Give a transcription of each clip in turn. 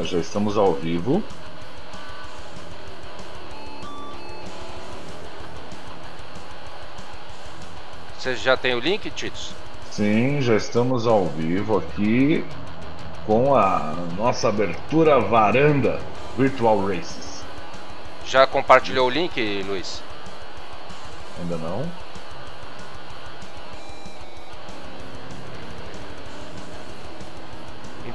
Opa, já estamos ao vivo. Você já tem o link, Titos? Sim, já estamos ao vivo aqui com a nossa abertura varanda Virtual Races. Já compartilhou o link, Luiz? Ainda não?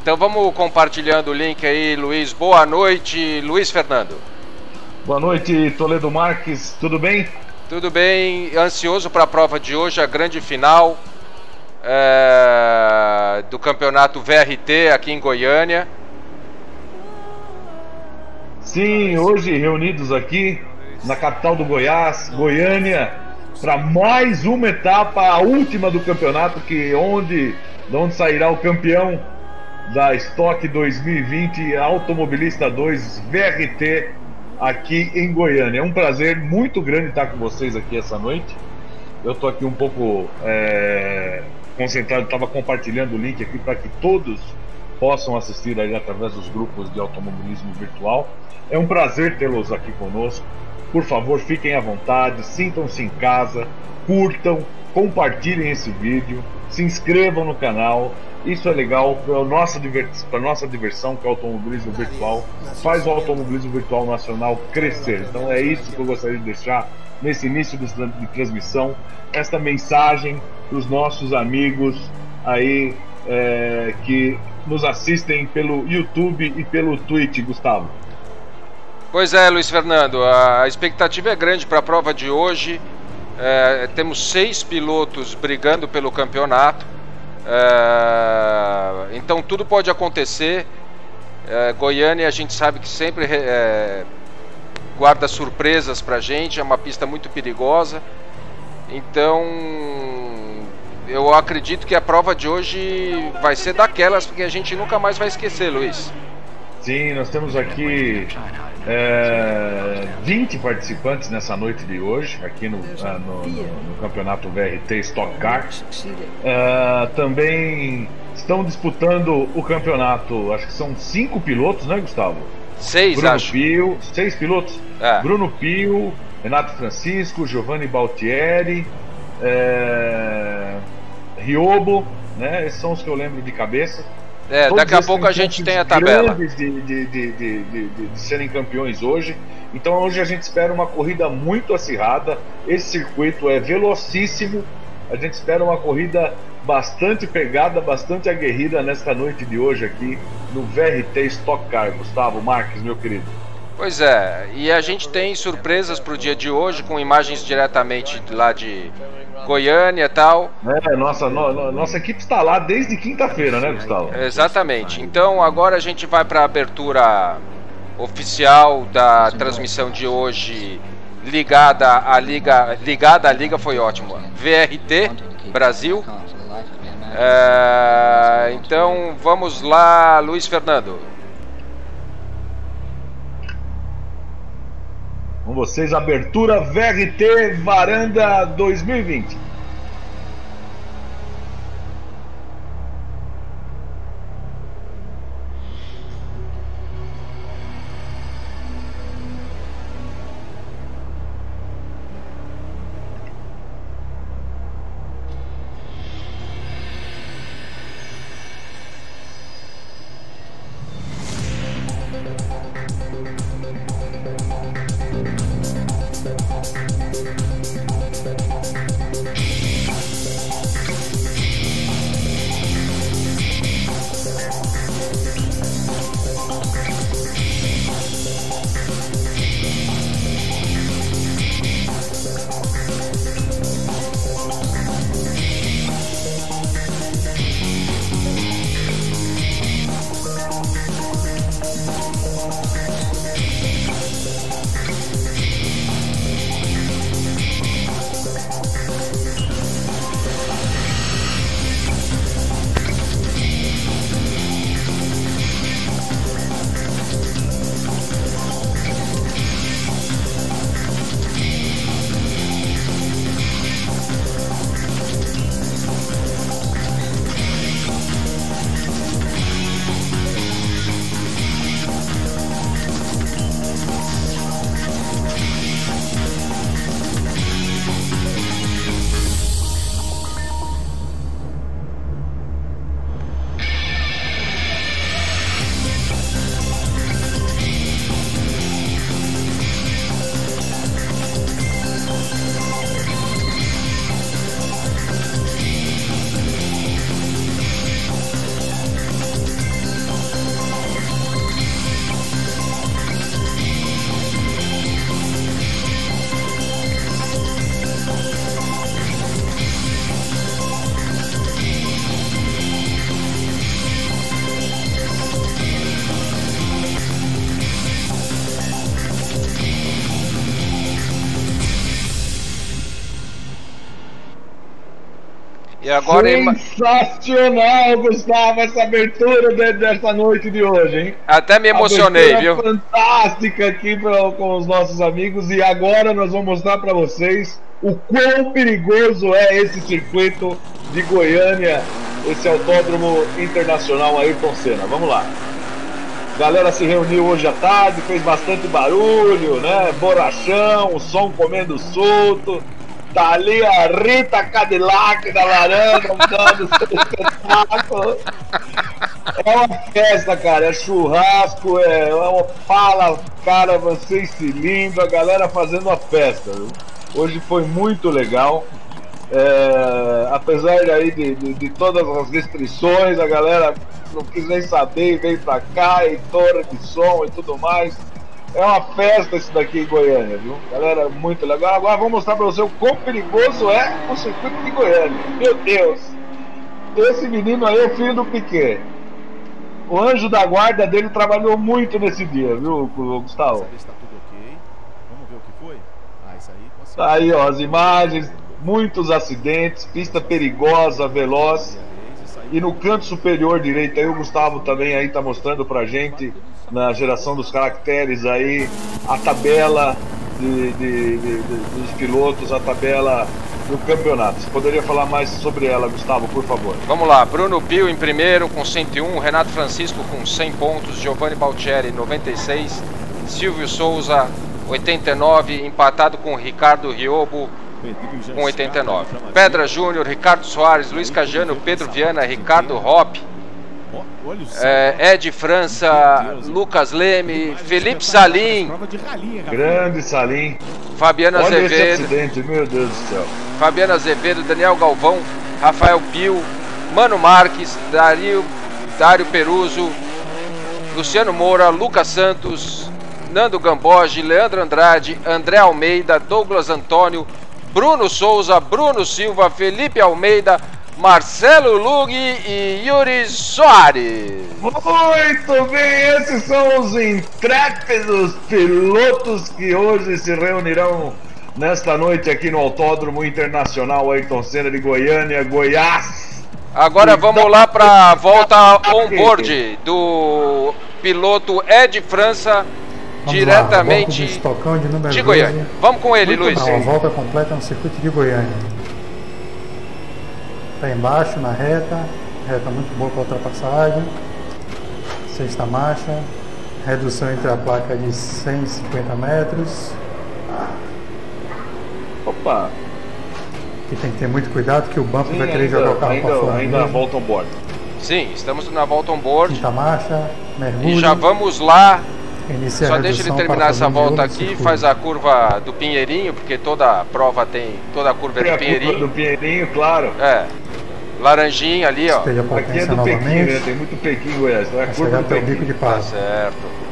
Então vamos compartilhando o link aí, Luiz. Boa noite, Luiz Fernando. Boa noite, Toledo Marques. Tudo bem? Tudo bem, ansioso para a prova de hoje, a grande final é, do campeonato VRT aqui em Goiânia. Sim, hoje reunidos aqui na capital do Goiás, Goiânia, para mais uma etapa, a última do campeonato, que onde, de onde sairá o campeão da Stock 2020 Automobilista 2 VRT aqui em Goiânia. É um prazer muito grande estar com vocês aqui essa noite. Eu estou aqui um pouco é, concentrado, estava compartilhando o link aqui para que todos possam assistir aí através dos grupos de automobilismo virtual. É um prazer tê-los aqui conosco. Por favor, fiquem à vontade, sintam-se em casa, curtam, compartilhem esse vídeo, se inscrevam no canal. Isso é legal para nossa, nossa diversão, que é o automobilismo virtual, faz o automobilismo virtual nacional crescer. Então é isso que eu gostaria de deixar nesse início de, de transmissão, esta mensagem para os nossos amigos aí é, que nos assistem pelo YouTube e pelo Twitch, Gustavo. Pois é, Luiz Fernando, a expectativa é grande para a prova de hoje. É, temos seis pilotos brigando pelo campeonato. É, então tudo pode acontecer. É, Goiânia a gente sabe que sempre é, guarda surpresas pra gente, é uma pista muito perigosa. Então eu acredito que a prova de hoje vai ser daquelas que a gente nunca mais vai esquecer, Luiz. Sim, nós temos aqui é, 20 participantes nessa noite de hoje, aqui no, uh, no, no, campeonato VRT Stock Car. Uh, também estão disputando o campeonato, acho que são cinco pilotos, né, Gustavo? Seis, Bruno acho. Pio, seis pilotos? É. Bruno Pio, Renato Francisco, Giovanni Baltieri, é, Riobo, né? Esses são os que eu lembro de cabeça. É, Todos daqui a pouco a gente tem a tabela. De, de, de, de, de, serem campeões hoje. Então hoje a gente espera uma corrida muito acirrada. Esse circuito é velocíssimo. A gente espera uma corrida bastante pegada, bastante aguerrida nesta noite de hoje aqui no VRT Stock Car. Gustavo Marques, meu querido. Pois é, e a gente tem surpresas pro dia de hoje com imagens diretamente de lá de Goiânia e tal. É, nossa, no- no- nossa equipe está lá desde quinta-feira, né, Gustavo? Exatamente. Então agora a gente vai para a abertura oficial da transmissão de hoje ligada à liga, ligada à liga foi ótimo. VRT Brasil. É, então vamos lá, Luiz Fernando. Com vocês, abertura VRT Varanda 2020. E agora Sensacional, Gustavo, essa abertura de, dessa noite de hoje, hein? Até me emocionei, abertura viu? Fantástica aqui pra, com os nossos amigos e agora nós vamos mostrar para vocês o quão perigoso é esse circuito de Goiânia, esse autódromo internacional Ayrton Senna. Vamos lá. A galera se reuniu hoje à tarde, fez bastante barulho, né? Borrachão, o som comendo solto. Tá ali a Rita Cadillac da Laranja dando seu espetáculo. É uma festa, cara. É churrasco, é, é uma fala, cara, vocês cilindro, a galera fazendo uma festa. Viu? Hoje foi muito legal. É, apesar aí de, de, de, todas as restrições, a galera não quis nem saber veio pra cá, e torre de som e tudo mais. É uma festa isso daqui em Goiânia, viu? Galera, muito legal. Agora vou mostrar pra você o quão perigoso é o circuito de Goiânia. Meu Deus! Esse menino aí é filho do Piquet. O anjo da guarda dele trabalhou muito nesse dia, viu, Gustavo? Tá aí, ó, as imagens, muitos acidentes, pista perigosa, veloz. E no canto superior direito aí o Gustavo também aí tá mostrando pra gente na geração dos caracteres aí, a tabela de, de, de, dos pilotos, a tabela do campeonato. Você poderia falar mais sobre ela, Gustavo, por favor? Vamos lá, Bruno Pio em primeiro com 101, Renato Francisco com 100 pontos, Giovanni Baltieri 96, Silvio Souza 89, empatado com Ricardo Riobo com 89. Pedra Júnior, Ricardo Soares, Luiz Cajano, Pedro Viana, Ricardo Hoppe, é, Ed França, Lucas Leme, Felipe Salim. Grande Salim. Fabiano Olha Azevedo. Meu Deus do céu. Fabiano Azevedo, Daniel Galvão, Rafael Pio, Mano Marques, Dario, Dário Peruso, Luciano Moura, Lucas Santos, Nando Gamboge, Leandro Andrade, André Almeida, Douglas Antônio, Bruno Souza, Bruno Silva, Felipe Almeida, Marcelo Lug e Yuri Soares. Muito bem, esses são os intrépidos pilotos que hoje se reunirão nesta noite aqui no Autódromo Internacional Ayrton Senna de Goiânia, Goiás. Agora vamos lá para a volta on-board do piloto Ed França, Vamos diretamente lá, de, de Goiânia. 12. Vamos com ele, Muito Luiz. bom, a volta completa no circuito de Goiânia. Está embaixo, na reta, reta muito boa para ultrapassagem. Sexta marcha, redução entre a placa de 150 metros. Opa, Que tem que ter muito cuidado, que o bump sim, vai querer jogar o ainda, carro para ainda, fora. ainda mesmo. volta on board. Sim, estamos na volta on-board Quinta marcha, mergulho. e já vamos lá. inicia Só deixa ele terminar essa volta aqui, circuito. faz a curva do Pinheirinho, porque toda a prova tem, toda a curva é Tem do a curva Pinheirinho. do Pinheirinho, claro. É. Laranjinha ali, ó. Esteja a Aqui é potência do Pequim, né? novamente. Tem muito Pequim em Goiás. Então é a Vai curva chegar do até o bico Pequim. de Tá passo. certo.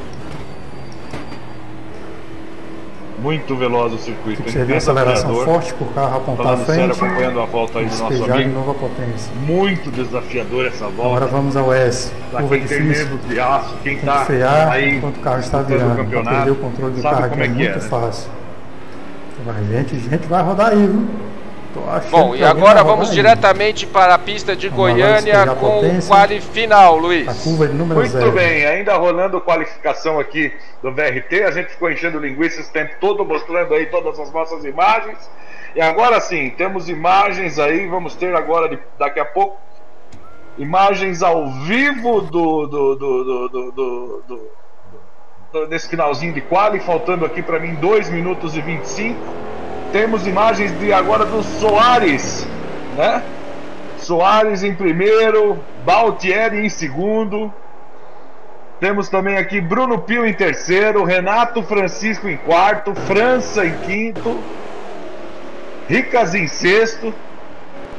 Muito veloz o circuito. Tem que servir uma aceleração forte para o carro apontar à Falando sério, frente acompanhando a volta aí do nosso de amigo. novo a potência. Muito desafiador essa Agora volta. vamos ao S. Pra Curva quem tem difícil. medo de aço, quem Tem tá que frear aí enquanto o carro está virando. Para perder o controle do sabe carro como aqui é é que é, muito né? fácil. Vai, gente, gente vai rodar aí, viu? Tô achando Bom, e agora vamos diretamente para a pista de Vamos Goiânia com o quali final, Luiz. A curva de número Muito zero. bem, ainda rolando qualificação aqui do VRT, a gente ficou enchendo linguiça esse tempo todo, mostrando aí todas as nossas imagens. E agora sim, temos imagens aí, vamos ter agora, de- daqui a pouco, imagens ao vivo do, do, do, do, do, do- do- do- desse finalzinho de quali, faltando aqui para mim 2 minutos e 25. Temos imagens de agora do Soares, né? Soares em primeiro, Baltieri em segundo. Temos também aqui Bruno Pio em terceiro, Renato Francisco em quarto, França em quinto, Ricas em sexto.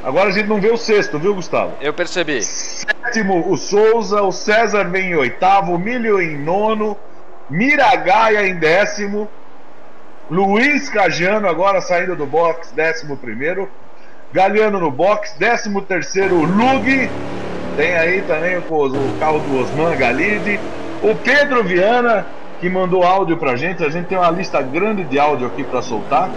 Agora a gente não vê o sexto, viu, Gustavo? Eu percebi. Sétimo, o Souza, o César vem em oitavo, o Milho em nono, Miragaia em décimo, Luiz Cajano agora saindo do box, décimo primeiro, Galeano no box, décimo terceiro, Lug, tem aí também o, carro do Osman Galide, o Pedro Viana, que mandou áudio pra gente, a gente tem uma lista grande de áudio aqui pra soltar,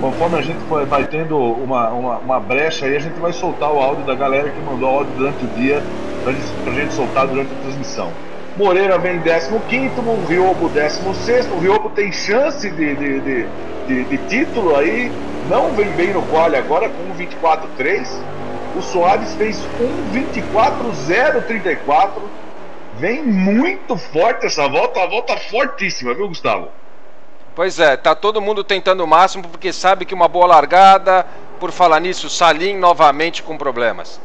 conforme a gente vai tendo uma, uma, uma, brecha aí, a gente vai soltar o áudio da galera que mandou áudio durante o dia pra gente, pra gente soltar durante a transmissão. Moreira vem em 15, o Riobo 16. O Riobo tem chance de, de, de, de, de título aí, não vem bem no quali agora com 1,24,3. O Soares fez 1,24,034. Vem muito forte essa volta, a volta fortíssima, viu, Gustavo? Pois é, tá todo mundo tentando o máximo porque sabe que uma boa largada, por falar nisso, Salim novamente com problemas.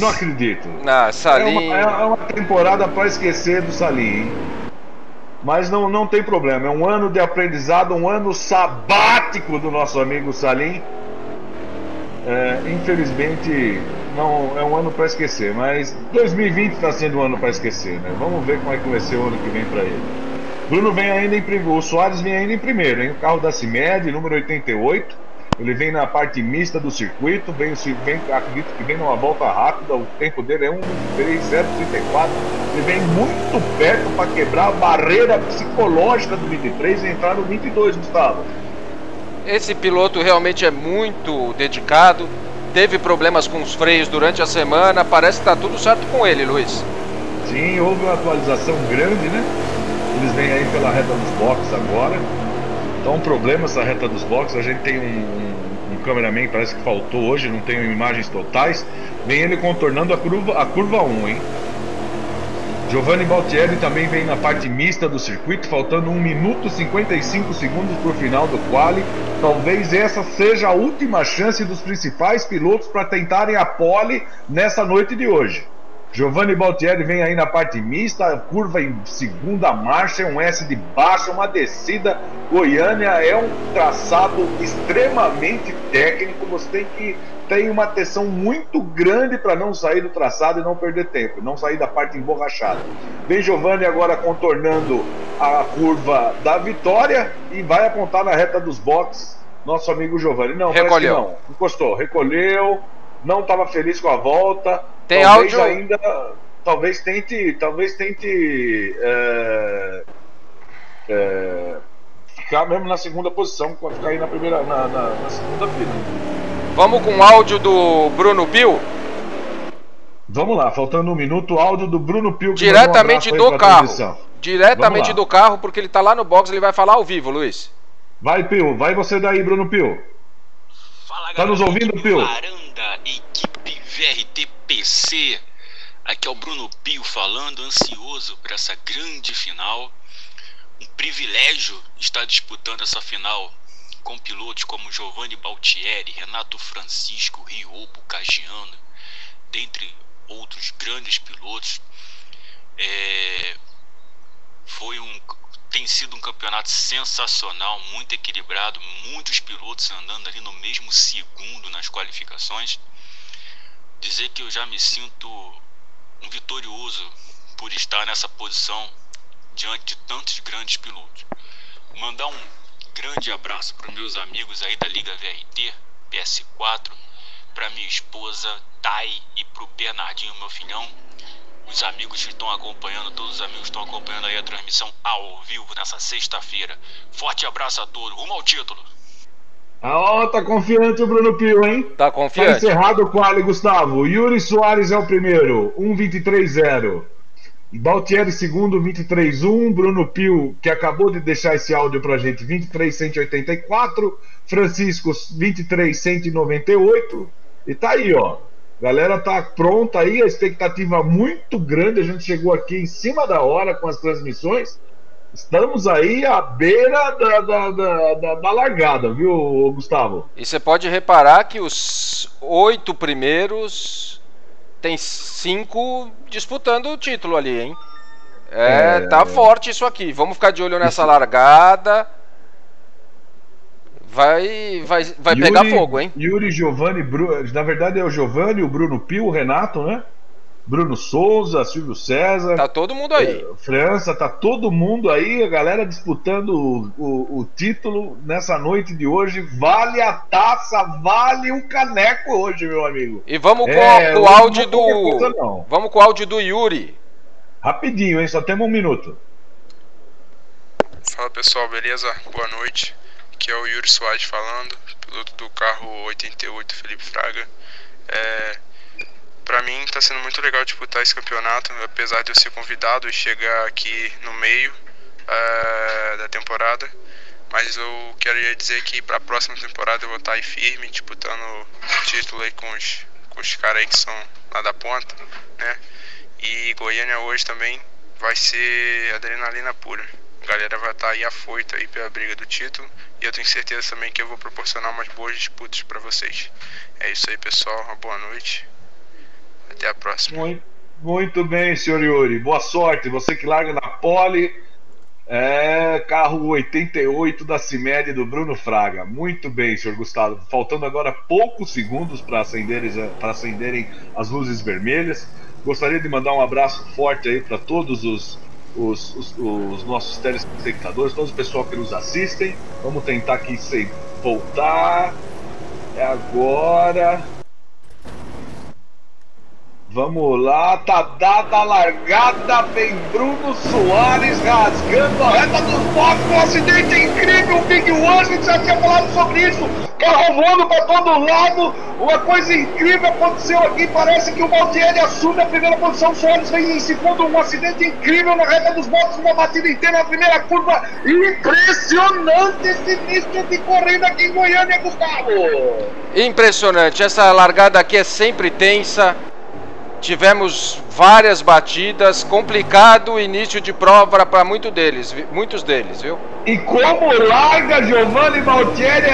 Não acredito. Ah, Salim. É uma, é uma temporada para esquecer do Salim, hein? Mas não, não tem problema. É um ano de aprendizado, um ano sabático do nosso amigo Salim. É, infelizmente, não é um ano para esquecer. Mas 2020 está sendo um ano para esquecer, né? Vamos ver como é que vai ser o ano que vem para ele. Bruno vem ainda em primeiro. O Soares vem ainda em primeiro, hein? O carro da CIMED, número 88. Ele vem na parte mista do circuito, vem, vem, acredito que vem numa volta rápida, o tempo dele é 1,3034. Ele vem muito perto para quebrar a barreira psicológica do 23 e entrar no 22, Gustavo. Esse piloto realmente é muito dedicado. Teve problemas com os freios durante a semana. Parece que está tudo certo com ele, Luiz. Sim, houve uma atualização grande, né? Eles vêm aí pela reta dos boxes agora. Então, um problema essa reta dos boxes. A gente tem um, cameraman, parece que faltou hoje, não tem imagens totais. Vem ele contornando a curva, a curva 1, hein? Giovanni Baltieri também vem na parte mista do circuito, faltando 1 minuto e 55 segundos para o final do quali. Talvez essa seja a última chance dos principais pilotos para tentarem a pole nessa noite de hoje. Giovanni Baltieri vem aí na parte mista, curva em segunda marcha, é um S de baixa, uma descida. Goiânia é um traçado extremamente técnico, você tem que ter uma atenção muito grande para não sair do traçado e não perder tempo, não sair da parte emborrachada. Vem Giovanni agora contornando a curva da vitória e vai apontar na reta dos boxes nosso amigo Giovanni. Não, recolheu. não. Encostou, recolheu, não estava feliz com a volta tem talvez áudio ainda, talvez tente, talvez tente é, é, ficar mesmo na segunda posição, ficar aí na primeira, na, na, na segunda fila. Vamos com o áudio do Bruno Pio? Vamos lá, faltando um minuto, áudio do Bruno Pio. Diretamente um do carro. Diretamente do carro, porque ele tá lá no box, ele vai falar ao vivo, Luiz. Vai, Pio, vai você daí, Bruno Pio. Fala, tá nos ouvindo, Pio? Varanda, equipe VRT PC. Aqui é o Bruno Pio falando, ansioso para essa grande final. Um privilégio estar disputando essa final com pilotos como Giovanni Baltieri, Renato Francisco, Riobo Cagiano, dentre outros grandes pilotos. É, foi um, tem sido um campeonato sensacional, muito equilibrado, muitos pilotos andando ali no mesmo segundo nas qualificações dizer que eu já me sinto um vitorioso por estar nessa posição diante de tantos grandes pilotos. Mandar um grande abraço para meus amigos aí da Liga VRT, PS4, para minha esposa Thay e para o Bernardinho, meu filhão. Os amigos que estão acompanhando, todos os amigos estão acompanhando aí a transmissão ao vivo nessa sexta-feira. Forte abraço a todos, rumo ao título! Ah, tá confiante o Bruno Pio, hein? Tá confiante. Tá encerrado o quali, Gustavo. Yuri Soares é o primeiro, 1.23.0. Baltieri segundo, 23.1. Bruno Pio, que acabou de deixar esse áudio pra gente, 23.184. Francisco, 23.198. E tá aí, ó. Galera tá pronta aí, a expectativa muito grande. A gente chegou aqui em cima da hora com as transmissões. Estamos aí à beira da, da, da, da, da largada, viu, Gustavo? E você pode reparar que os oito primeiros tem cinco disputando o título ali, hein? É, é... tá forte isso aqui. Vamos ficar de olho nessa largada. Vai, vai, vai Yuri, pegar fogo, hein? Yuri, Giovanni, Bruno. Na verdade é o Giovanni, o Bruno Pio, o Renato, né? Bruno Souza, Silvio César. Tá todo mundo aí. É, França, tá todo mundo aí, a galera disputando o, o, o, título nessa noite de hoje. Vale a taça, vale o caneco hoje, meu amigo. E vamos com, é, com o áudio do. Coisa, vamos com o áudio do Yuri. Rapidinho, hein? Só temos um minuto. Fala pessoal, beleza? Boa noite. Que é o Yuri Soares falando, piloto do carro 88 Felipe Fraga. É, para mim está sendo muito legal disputar esse campeonato, apesar de eu ser convidado e chegar aqui no meio é, da temporada. Mas eu queria dizer que para a próxima temporada eu vou estar tá aí firme, disputando o título aí com os, com os caras aí que são lá da ponta, né? E Goiânia hoje também vai ser adrenalina pura. A galera vai estar tá aí afoita aí pela briga do título e eu tenho certeza também que eu vou proporcionar umas boas disputas para vocês. É isso aí, pessoal. Uma boa noite. Até a próxima. Muito, muito bem, senhor Yuri. Boa sorte. Você que larga na pole. É, carro 88 da CIMED do Bruno Fraga. Muito bem, senhor Gustavo. Faltando agora poucos segundos para acenderem, acenderem as luzes vermelhas. Gostaria de mandar um abraço forte aí para todos os, os, os, os, nossos telespectadores, todo o pessoal que nos assistem. Vamos tentar aqui voltar. É agora. Vamos lá, tá dada a largada, vem Bruno Soares rasgando a reta dos boxes, um acidente incrível, o Big One, já tinha falado sobre isso, carro voando para todo lado, uma coisa incrível aconteceu aqui, parece que o Maltieri assume a primeira posição, Soares vem em segundo, um acidente incrível na reta dos boxes, uma batida inteira na primeira curva, impressionante esse início de corrida aqui em Goiânia, Gustavo! Impressionante, essa largada aqui é sempre tensa, Tivemos várias batidas, complicado início de prova para muito deles, muitos deles, viu? E como larga Giovanni Maltieri,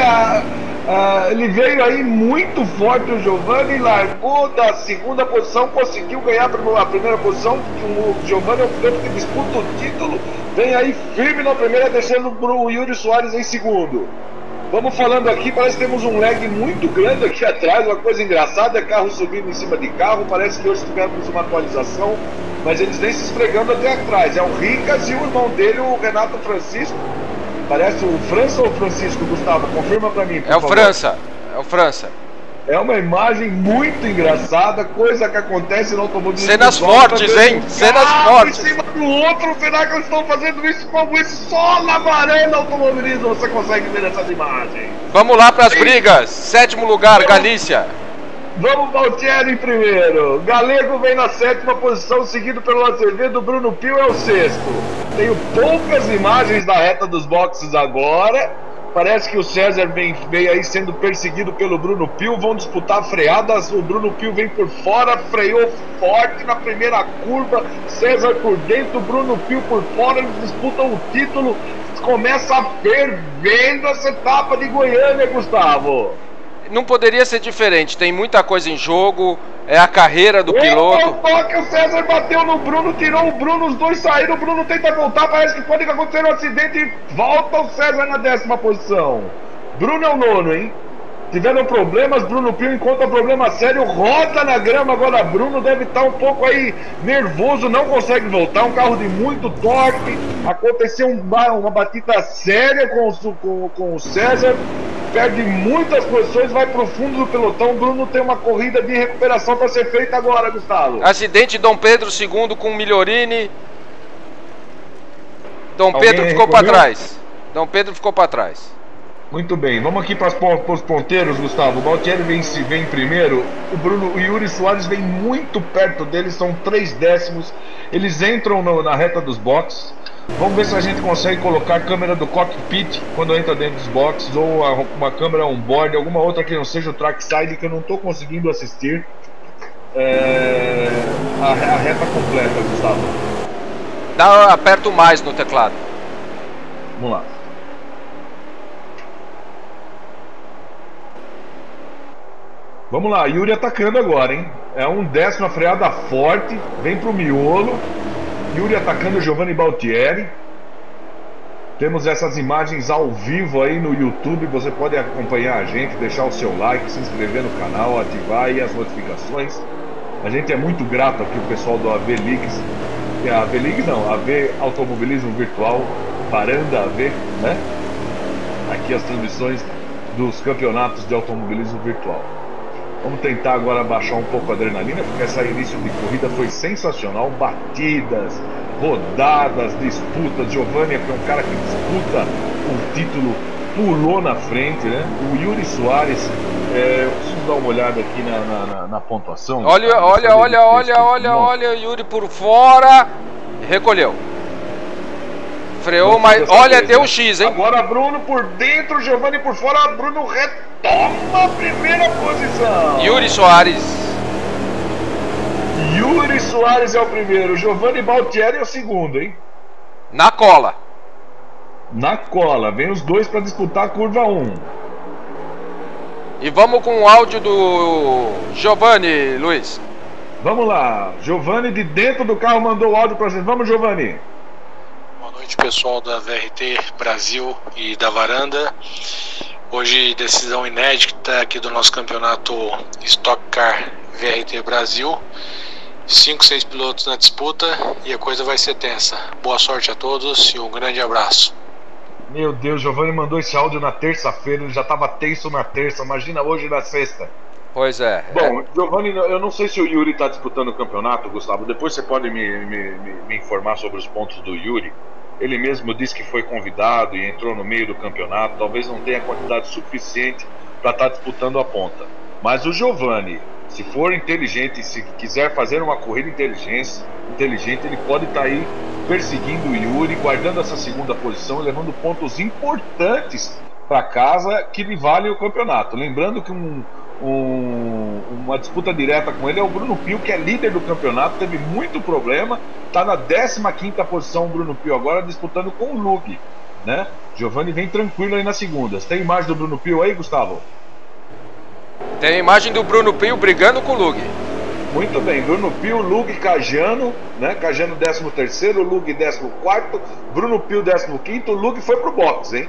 ele veio aí muito forte o Giovanni, largou da segunda posição, conseguiu ganhar a primeira posição, o Giovanni é o piloto que disputa o título, vem aí firme na primeira, deixando o Yuri Soares em segundo. Vamos falando aqui, parece que temos um lag muito grande aqui atrás, uma coisa engraçada, é carro subindo em cima de carro, parece que hoje tivemos uma atualização, mas eles vêm se esfregando até atrás. É o Ricas e o irmão dele, o Renato Francisco. Parece o França ou o Francisco, Gustavo? Confirma para mim, É o favor. França, é o França. É uma imagem muito engraçada, coisa que acontece no automobilismo. Cenas fortes, hein? Cenas fortes. Do outro, será que eles estão fazendo isso como isso só na varanda automobilismo? Você consegue ver essas imagens? Vamos lá para as brigas. Sétimo lugar, Galícia. Vamos Valtieri em primeiro. Galego vem na sétima posição, seguido pelo Azevedo. Bruno Pio é o sexto. Tenho poucas imagens da reta dos boxes agora. Parece que o César vem, vem aí sendo perseguido pelo Bruno Pio. Vão disputar freadas. O Bruno Pio vem por fora, freou forte na primeira curva. César por dentro, Bruno Pio por fora. Eles disputam o título. Começa fervendo essa etapa de Goiânia, Gustavo não poderia ser diferente. Tem muita coisa em jogo. É a carreira do piloto. O toque, o César bateu no Bruno, tirou o Bruno, os dois saíram. O Bruno tenta voltar. Parece que pode acontecer um acidente e volta o César na décima posição. Bruno é o nono, hein? Tiveram problemas, Bruno Pio encontra problema sério, roda na grama agora. Bruno deve estar um pouco aí nervoso, não consegue voltar. Um carro de muito torque. Aconteceu um, uma batida séria com, com, com o César perde muitas posições, vai pro fundo do pelotão. Bruno tem uma corrida de recuperação para ser feita agora, Gustavo. Acidente Dom Pedro II com Milhorini. Dom Alguém Pedro ficou para trás. Dom Pedro ficou para trás. Muito bem, vamos aqui para os ponteiros, Gustavo. O Baltieri vem, vem primeiro, o Bruno, o Yuri Soares vem muito perto deles, são três décimos. Eles entram no, na reta dos boxes. Vamos ver se a gente consegue colocar a câmera do cockpit quando entra dentro dos boxes ou uma câmera on-board, alguma outra que não seja o trackside que eu não estou conseguindo assistir é, a, a, reta completa, Gustavo. Dá, aperto mais no teclado. Vamos lá. Vamos lá, Yuri atacando agora, hein? É um décimo, freada forte, vem pro miolo. Yuri atacando Giovanni Baltieri. Temos essas imagens ao vivo aí no YouTube. Você pode acompanhar a gente, deixar o seu like, se inscrever no canal, ativar aí as notificações. A gente é muito grato aqui o pessoal do AV. É a AV Leagues não, AV Automobilismo Virtual, Varanda AV, né? Aqui as transmissões dos campeonatos de automobilismo virtual. Vamos tentar agora baixar um pouco a adrenalina, porque essa início de corrida foi sensacional. Batidas, rodadas, disputas. Giovanni, que é um cara que disputa o título pulou na frente, né? O Yuri Soares, é, eu preciso dar uma olhada aqui na, na, na, na pontuação. Olha, olha, olha, olha, olha, olha, Yuri por fora, recolheu. Freou, mas olha, vez, deu né? X, hein? Agora Bruno por dentro, Giovanni por fora, Bruno retoma a primeira posição. Yuri Soares. Yuri Soares é o primeiro, Giovanni Baltieri é o segundo, hein? Na cola. Na cola, vem os dois para disputar a curva 1. E vamos com o áudio do Giovanni, Luiz. Vamos lá, Giovanni de dentro do carro mandou o áudio para gente. Vamos, Giovanni noite, pessoal da VRT Brasil e da Varanda. Hoje, decisão inédita aqui do nosso campeonato Stock Car VRT Brasil. Cinco, seis pilotos na disputa e a coisa vai ser tensa. Boa sorte a todos e um grande abraço. Meu Deus, Giovanni mandou esse áudio na terça-feira, ele já estava tenso na terça, imagina hoje na sexta. Pois é. Bom, é. Giovanni, eu não sei se o Yuri está disputando o campeonato, Gustavo. Depois você pode me, me, me, me informar sobre os pontos do Yuri. Ele mesmo disse que foi convidado e entrou no meio do campeonato. Talvez não tenha quantidade suficiente para estar tá disputando a ponta. Mas o Giovanni, se for inteligente, se quiser fazer uma corrida inteligente, inteligente ele pode estar tá aí perseguindo o Yuri, guardando essa segunda posição e levando pontos importantes para casa que lhe valem o campeonato. Lembrando que um, um, uma disputa direta com ele é o Bruno Pio, que é líder do campeonato, teve muito problema, está na 15 posição o Bruno Pio agora, disputando com o Lug. Né? Giovanni vem tranquilo aí nas segundas. Tem imagem do Bruno Pio aí, Gustavo? Tem imagem do Bruno Pio brigando com o Lug. Muito bem, Bruno Pio, Lug Cajano, né? Cajano 13 Lug 14 Bruno Pio 15 Lug foi pro box, hein?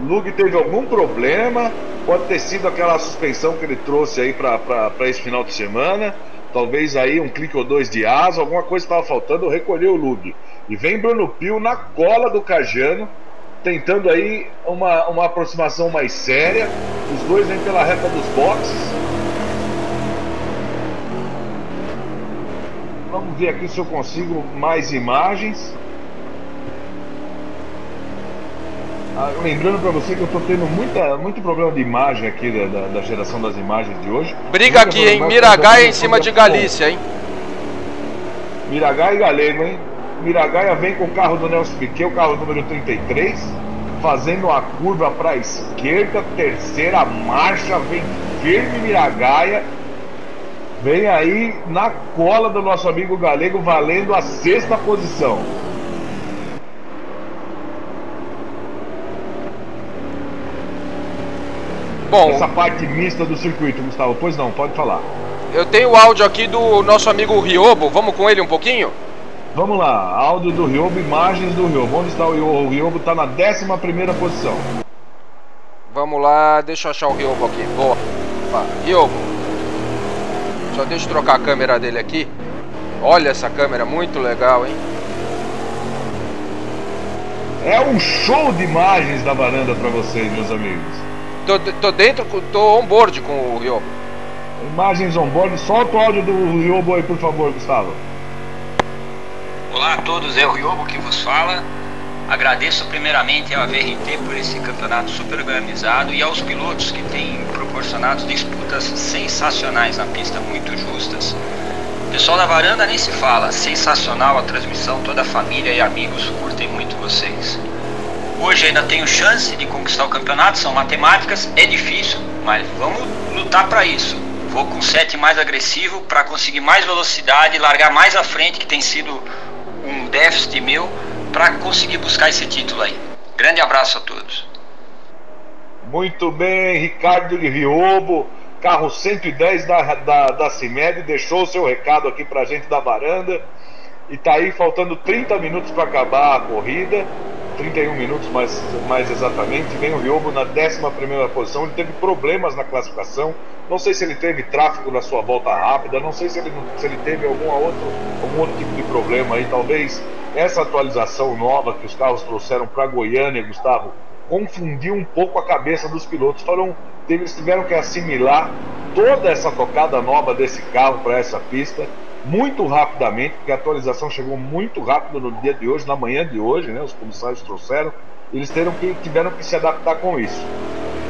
Lug teve algum problema, pode ter sido aquela suspensão que ele trouxe aí para esse final de semana. Talvez aí um clique ou dois de asa, alguma coisa estava faltando, recolheu o Lug. E vem Bruno Pio na cola do Cajano, tentando aí uma, uma aproximação mais séria. Os dois vêm pela reta dos boxes. Vamos ver aqui se eu consigo mais imagens. Ah, lembrando para você que eu tô tendo muita, muito problema de imagem aqui da, da, da geração das imagens de hoje. Briga aqui, hein? Miragaia em cima de Galícia, hein? Miragaia e Galego, hein? Miragaia vem com o carro do Nelson Piquet, o carro número 33, fazendo a curva para a esquerda, terceira marcha, vem firme Miragaia. Vem aí na cola do nosso amigo Galego, valendo a sexta posição. Bom, essa parte mista do circuito, Gustavo. Pois não, pode falar. Eu tenho o áudio aqui do nosso amigo Riobo. Vamos com ele um pouquinho? Vamos lá, áudio do Riobo, imagens do Riobo. Onde está o Riobo? O Riobo está na 11 posição. Vamos lá, deixa eu achar o Riobo aqui. Boa. Opa, Riobo. Só deixa eu trocar a câmera dele aqui. Olha essa câmera, muito legal, hein? É um show de imagens da varanda para vocês, meus amigos. Tô, tô dentro, tô on-board com o Ryobo. Imagens on-board, solta o áudio do Ryobo aí, por favor, Gustavo. Olá a todos, é o Ryobo que vos fala. Agradeço primeiramente à VRT por esse campeonato super organizado e aos pilotos que têm proporcionado disputas sensacionais na pista, muito justas. Pessoal da varanda nem se fala, sensacional a transmissão, toda a família e amigos curtem muito vocês. Hoje ainda tenho chance de conquistar o campeonato, são matemáticas, é difícil, mas vamos lutar para isso. Vou com 7 mais agressivo para conseguir mais velocidade, largar mais à frente, que tem sido um déficit meu, para conseguir buscar esse título aí. Grande abraço a todos. Muito bem, Ricardo de Riobo, carro 110 da, da, da CIMED, deixou o seu recado aqui para gente da varanda. E tá aí faltando 30 minutos para acabar a corrida. 31 minutos mais, mais exatamente, vem o Riobo na 11 posição. Ele teve problemas na classificação. Não sei se ele teve tráfego na sua volta rápida, não sei se ele, se ele teve algum outro, algum outro tipo de problema aí. Talvez essa atualização nova que os carros trouxeram para Goiânia, Gustavo, confundiu um pouco a cabeça dos pilotos. Foram, eles tiveram que assimilar toda essa tocada nova desse carro para essa pista muito rapidamente, porque a atualização chegou muito rápido no dia de hoje, na manhã de hoje, né? Os comissários trouxeram. eles tiveram que, tiveram que se adaptar com isso.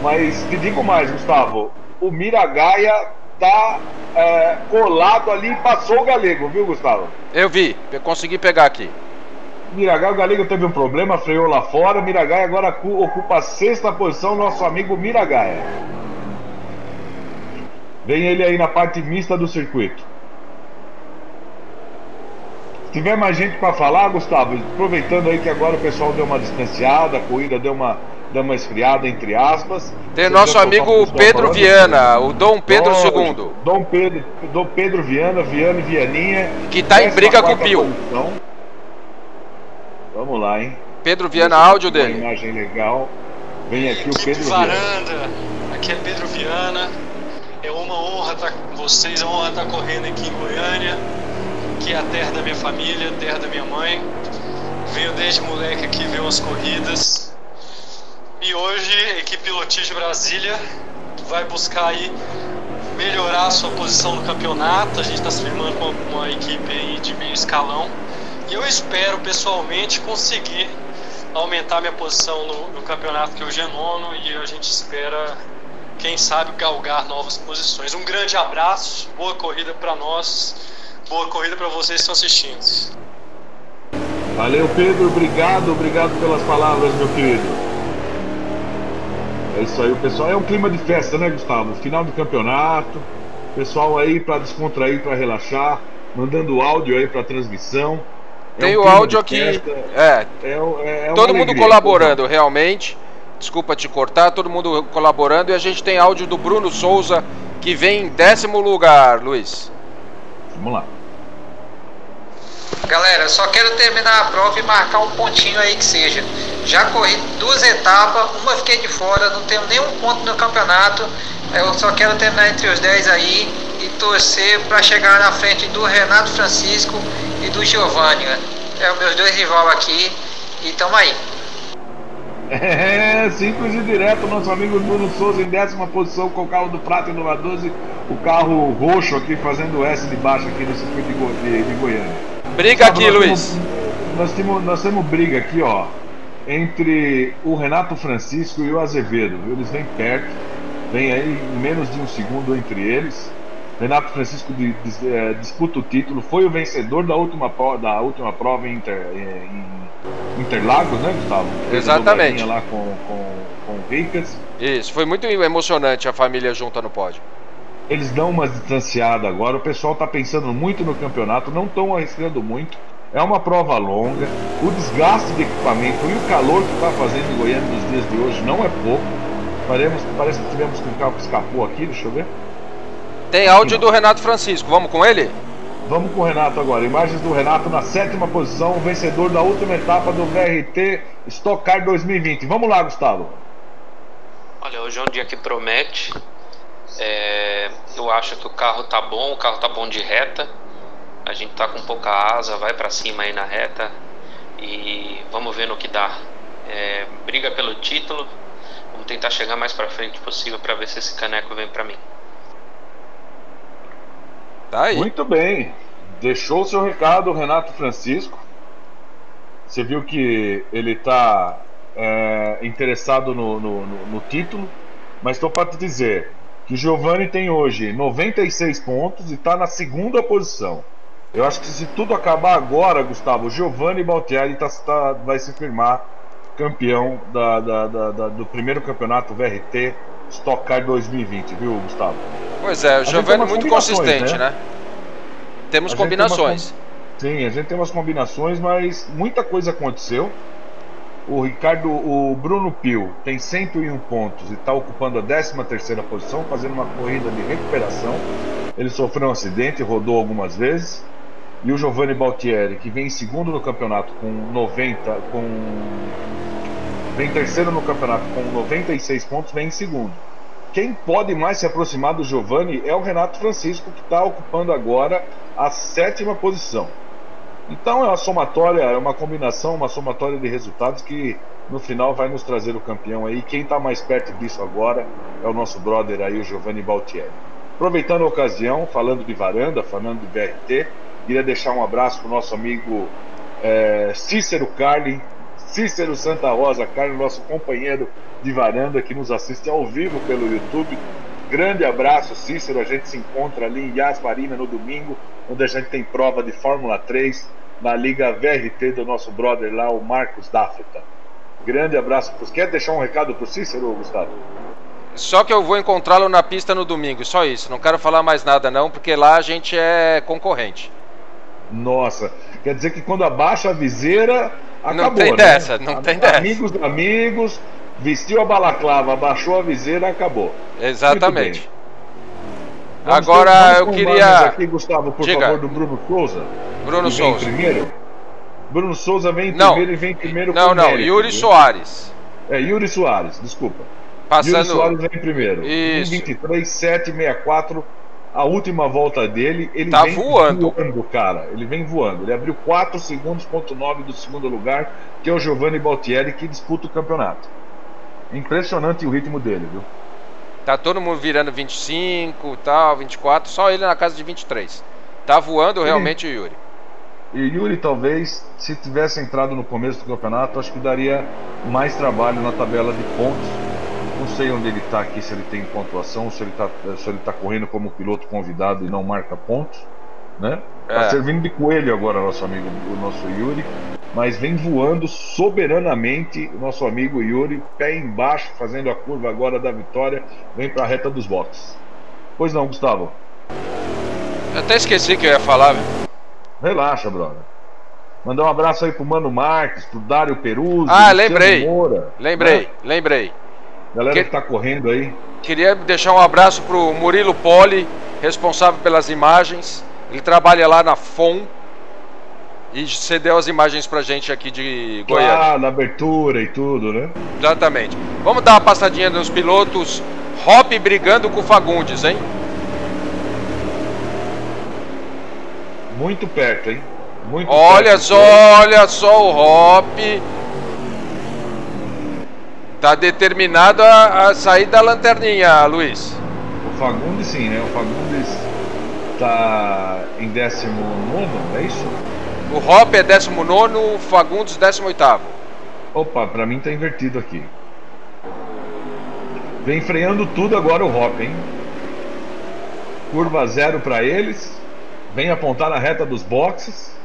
Mas te digo mais, Gustavo, o Miragaia tá é, colado ali e passou o Galego, viu, Gustavo? Eu vi, eu consegui pegar aqui. Miragaia, o Galego teve um problema, freou lá fora. Miragaia agora ocupa a sexta posição, nosso amigo Miragaia. Vem ele aí na parte mista do circuito. Se tiver mais gente para falar, Gustavo, aproveitando aí que agora o pessoal deu uma distanciada, a corrida deu uma, deu uma esfriada, entre aspas. Tem nosso amigo Pedro Viana, o Dom Pedro II. Dom Pedro, Dom Pedro Viana, Viana e Vianinha. Que tá em briga com o Pio. Posição. Vamos lá, hein? Pedro Viana, áudio dele. Uma imagem legal. Vem aqui o Pedro Varanda. Viana. Aqui é Pedro Viana. É uma honra estar com vocês, é uma honra estar correndo aqui em Goiânia que é a terra da minha família, terra da minha mãe. Venho desde moleque aqui ver umas corridas. E hoje a equipe Pilotis de Brasília vai buscar aí melhorar a sua posição no campeonato. A gente está se firmando com uma equipe aí de meio escalão. E eu espero pessoalmente conseguir aumentar minha posição no, no campeonato que hoje é nono e a gente espera, quem sabe, galgar novas posições. Um grande abraço, boa corrida para nós Boa corrida para vocês que estão assistindo. Valeu, Pedro. Obrigado, obrigado pelas palavras, meu querido. É isso aí, o pessoal. É um clima de festa, né, Gustavo? Final do campeonato. Pessoal aí para descontrair, para relaxar, mandando áudio aí para transmissão. É Tem um o áudio aqui. É. é, é, é todo mundo colaborando, realmente. Desculpa te cortar, todo mundo colaborando e a gente tem áudio do Bruno Souza que vem em décimo lugar, Luiz. Vamos lá. Galera, só quero terminar a prova e marcar um pontinho aí que seja. Já corri duas etapas, uma fiquei de fora, não tenho nenhum ponto no campeonato. Eu só quero terminar entre os 10 aí e torcer para chegar na frente do Renato Francisco e do Giovanni. É os meus dois rivais aqui e tamo aí. É, simples e direto, nosso amigo Bruno Souza em décima posição com o carro do Prata Inova 12, o carro roxo aqui fazendo S de baixo aqui no circuito de, Go de, de Goiânia. Briga Sabe, aqui, nós Luiz. Temos, nós, temos, nós temos briga aqui, ó, entre o Renato Francisco e o Azevedo. Eles vêm perto, vem aí menos de um segundo entre eles. Renato Francisco de, de, é, disputa o título, foi o vencedor da última, da última prova em, Inter, em Interlagos, né, Gustavo? Exatamente. Lá com, com, com o Ricas. Isso, foi muito emocionante a família junta no pódio eles dão uma distanciada agora. O pessoal está pensando muito no campeonato, não estão arriscando muito. É uma prova longa. O desgaste de equipamento e o calor que está fazendo em Goiânia nos dias de hoje não é pouco. Paremos, parece que tivemos um carro que escapou aqui, deixa eu ver. Tem áudio do Renato Francisco, vamos com ele? Vamos com o Renato agora. Imagens do Renato na sétima posição, vencedor da última etapa do VRT Stock Car 2020. Vamos lá, Gustavo. Olha, hoje é um dia que promete. É, eu acho que o carro tá bom, o carro tá bom de reta. A gente tá com pouca asa, vai para cima aí na reta e vamos ver no que dá. É, briga pelo título, vamos tentar chegar mais para frente possível para ver se esse caneco vem para mim. Tá aí. Muito bem. Deixou o seu recado, Renato Francisco. Você viu que ele está é, interessado no, no, no, no título, mas estou para te dizer, que Giovanni tem hoje 96 pontos e está na segunda posição. Eu acho que se tudo acabar agora, Gustavo, Giovanni Baltieri tá, tá, vai se firmar campeão da, da, da, do primeiro campeonato VRT Stock Car 2020, viu, Gustavo? Pois é, o Giovanni é muito consistente, né? né? Temos combinações. Tem sim, a gente tem umas combinações, mas muita coisa aconteceu. O Ricardo, o Bruno Pio tem 101 pontos e está ocupando a 13 terceira posição, fazendo uma corrida de recuperação. Ele sofreu um acidente, rodou algumas vezes. E o Giovanni Baltieri, que vem em segundo no campeonato com 90, com vem terceiro no campeonato com 96 pontos, vem em segundo. Quem pode mais se aproximar do Giovanni é o Renato Francisco, que está ocupando agora a sétima posição. Então é uma somatória, é uma combinação, uma somatória de resultados que no final vai nos trazer o campeão aí. Quem está mais perto disso agora é o nosso brother aí, o Giovanni Baltieri. Aproveitando a ocasião, falando de varanda, falando de VRT, queria deixar um abraço para o nosso amigo é, Cícero Carli. Cícero Santa Rosa, Carlos, nosso companheiro de varanda que nos assiste ao vivo pelo YouTube. Grande abraço, Cícero. A gente se encontra ali em Yas Marina no domingo, onde a gente tem prova de Fórmula 3 na Liga VRT do nosso brother lá, o Marcos Dáfrita. Grande abraço. Quer deixar um recado pro Cícero, Gustavo? Só que eu vou encontrá-lo na pista no domingo, só isso. Não quero falar mais nada não, porque lá a gente é concorrente. Nossa, quer dizer que quando abaixa a viseira, acabou, não tem né? dessa, não tem dessa. Amigos amigos, vestiu a balaclava, abaixou a viseira, acabou. Exatamente. Agora ter- eu queria. Aqui, Gustavo, por Diga. favor, do Bruno Souza. Bruno Souza. primeiro. Bruno Souza vem Não. primeiro e vem primeiro Não, não, mérito, Yuri viu? Soares. É, Yuri Soares, desculpa. Passando- Yuri Soares vem primeiro. Isso. 23, 7, 64. A última volta dele, ele Tá vem voando. cara. Ele vem voando. Ele abriu 4 segundos, ponto 9 do segundo lugar, que é o Giovanni Baltieri, que disputa o campeonato. Impressionante o ritmo dele, viu? Tá todo mundo virando 25 tal, 24, só ele na casa de 23. Tá voando realmente o Yuri. E Yuri, talvez, se tivesse entrado no começo do campeonato, acho que daria mais trabalho na tabela de pontos. Não sei onde ele está aqui, se ele tem pontuação, se ele está se ele tá correndo como piloto convidado e não marca pontos, né? Tá É. servindo de coelho agora nosso amigo, o nosso Yuri, mas vem voando soberanamente o nosso amigo Yuri, pé embaixo, fazendo a curva agora da vitória, vem para a reta dos boxes. Pois não, Gustavo? Eu até esqueci que eu ia falar, velho. Relaxa, brother. Mandar um abraço aí pro Mano Marques, pro Dário Peruzzi, Ah, lembrei. Moura, Lembrei, né? lembrei. Galera Que- que tá correndo aí. Queria deixar um abraço pro Murilo Poli, responsável pelas imagens. Ele trabalha lá na FOM e cedeu as imagens pra gente aqui de Goiânia. Lá na abertura e tudo, né? Exatamente. Vamos dar uma passadinha nos pilotos. Hop brigando com o Fagundes, hein? Muito perto, hein? Muito Olha perto. só, olha só o Hop. Tá determinado a, a sair da lanterninha, Luiz. O Fagundes sim, né? O Fagundes tá em 19, é isso? O Hop é 19, o Fagundes 18. Opa, pra mim tá invertido aqui. Vem freando tudo agora o Hop, hein? Curva zero pra eles. Vem apontar na reta dos boxes.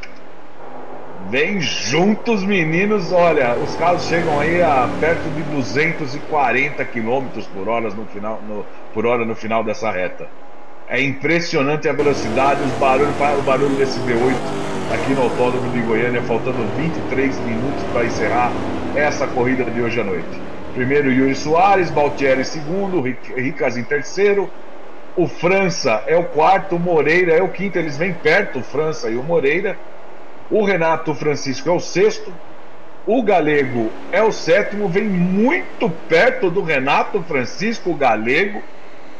Vem juntos, meninos. Olha, os carros chegam aí a perto de 240 km por hora no final, no, por hora no final dessa reta. É impressionante a velocidade, os barulhos, o barulho desse V8 aqui no Autódromo de Goiânia, faltando 23 minutos para encerrar essa corrida de hoje à noite. Primeiro Yuri Soares, Baltieri segundo, Ric- Ricas em terceiro, o França é o quarto, o Moreira é o quinto, eles vêm perto, o França e o Moreira. O Renato Francisco é o sexto. O Galego é o sétimo, vem muito perto do Renato Francisco Galego.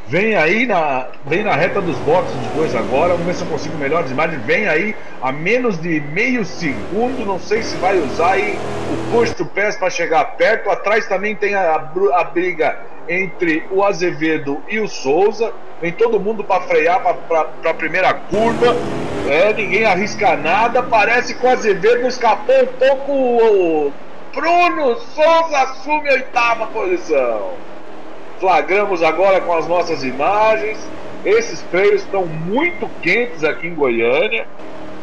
Vem aí na, vem na reta dos boxes os dois agora. Vamos ver se eu consigo melhores imagens. Vem aí a menos de meio segundo. Não sei se vai usar aí o push to pass para chegar perto. Atrás também tem a, a briga entre o Azevedo e o Souza. Vem todo mundo para frear para a primeira curva. É, ninguém arrisca nada. Parece que o Azevedo escapou um pouco. O Bruno Souza assume a oitava posição. Flagramos agora com as nossas imagens. Esses freios estão muito quentes aqui em Goiânia.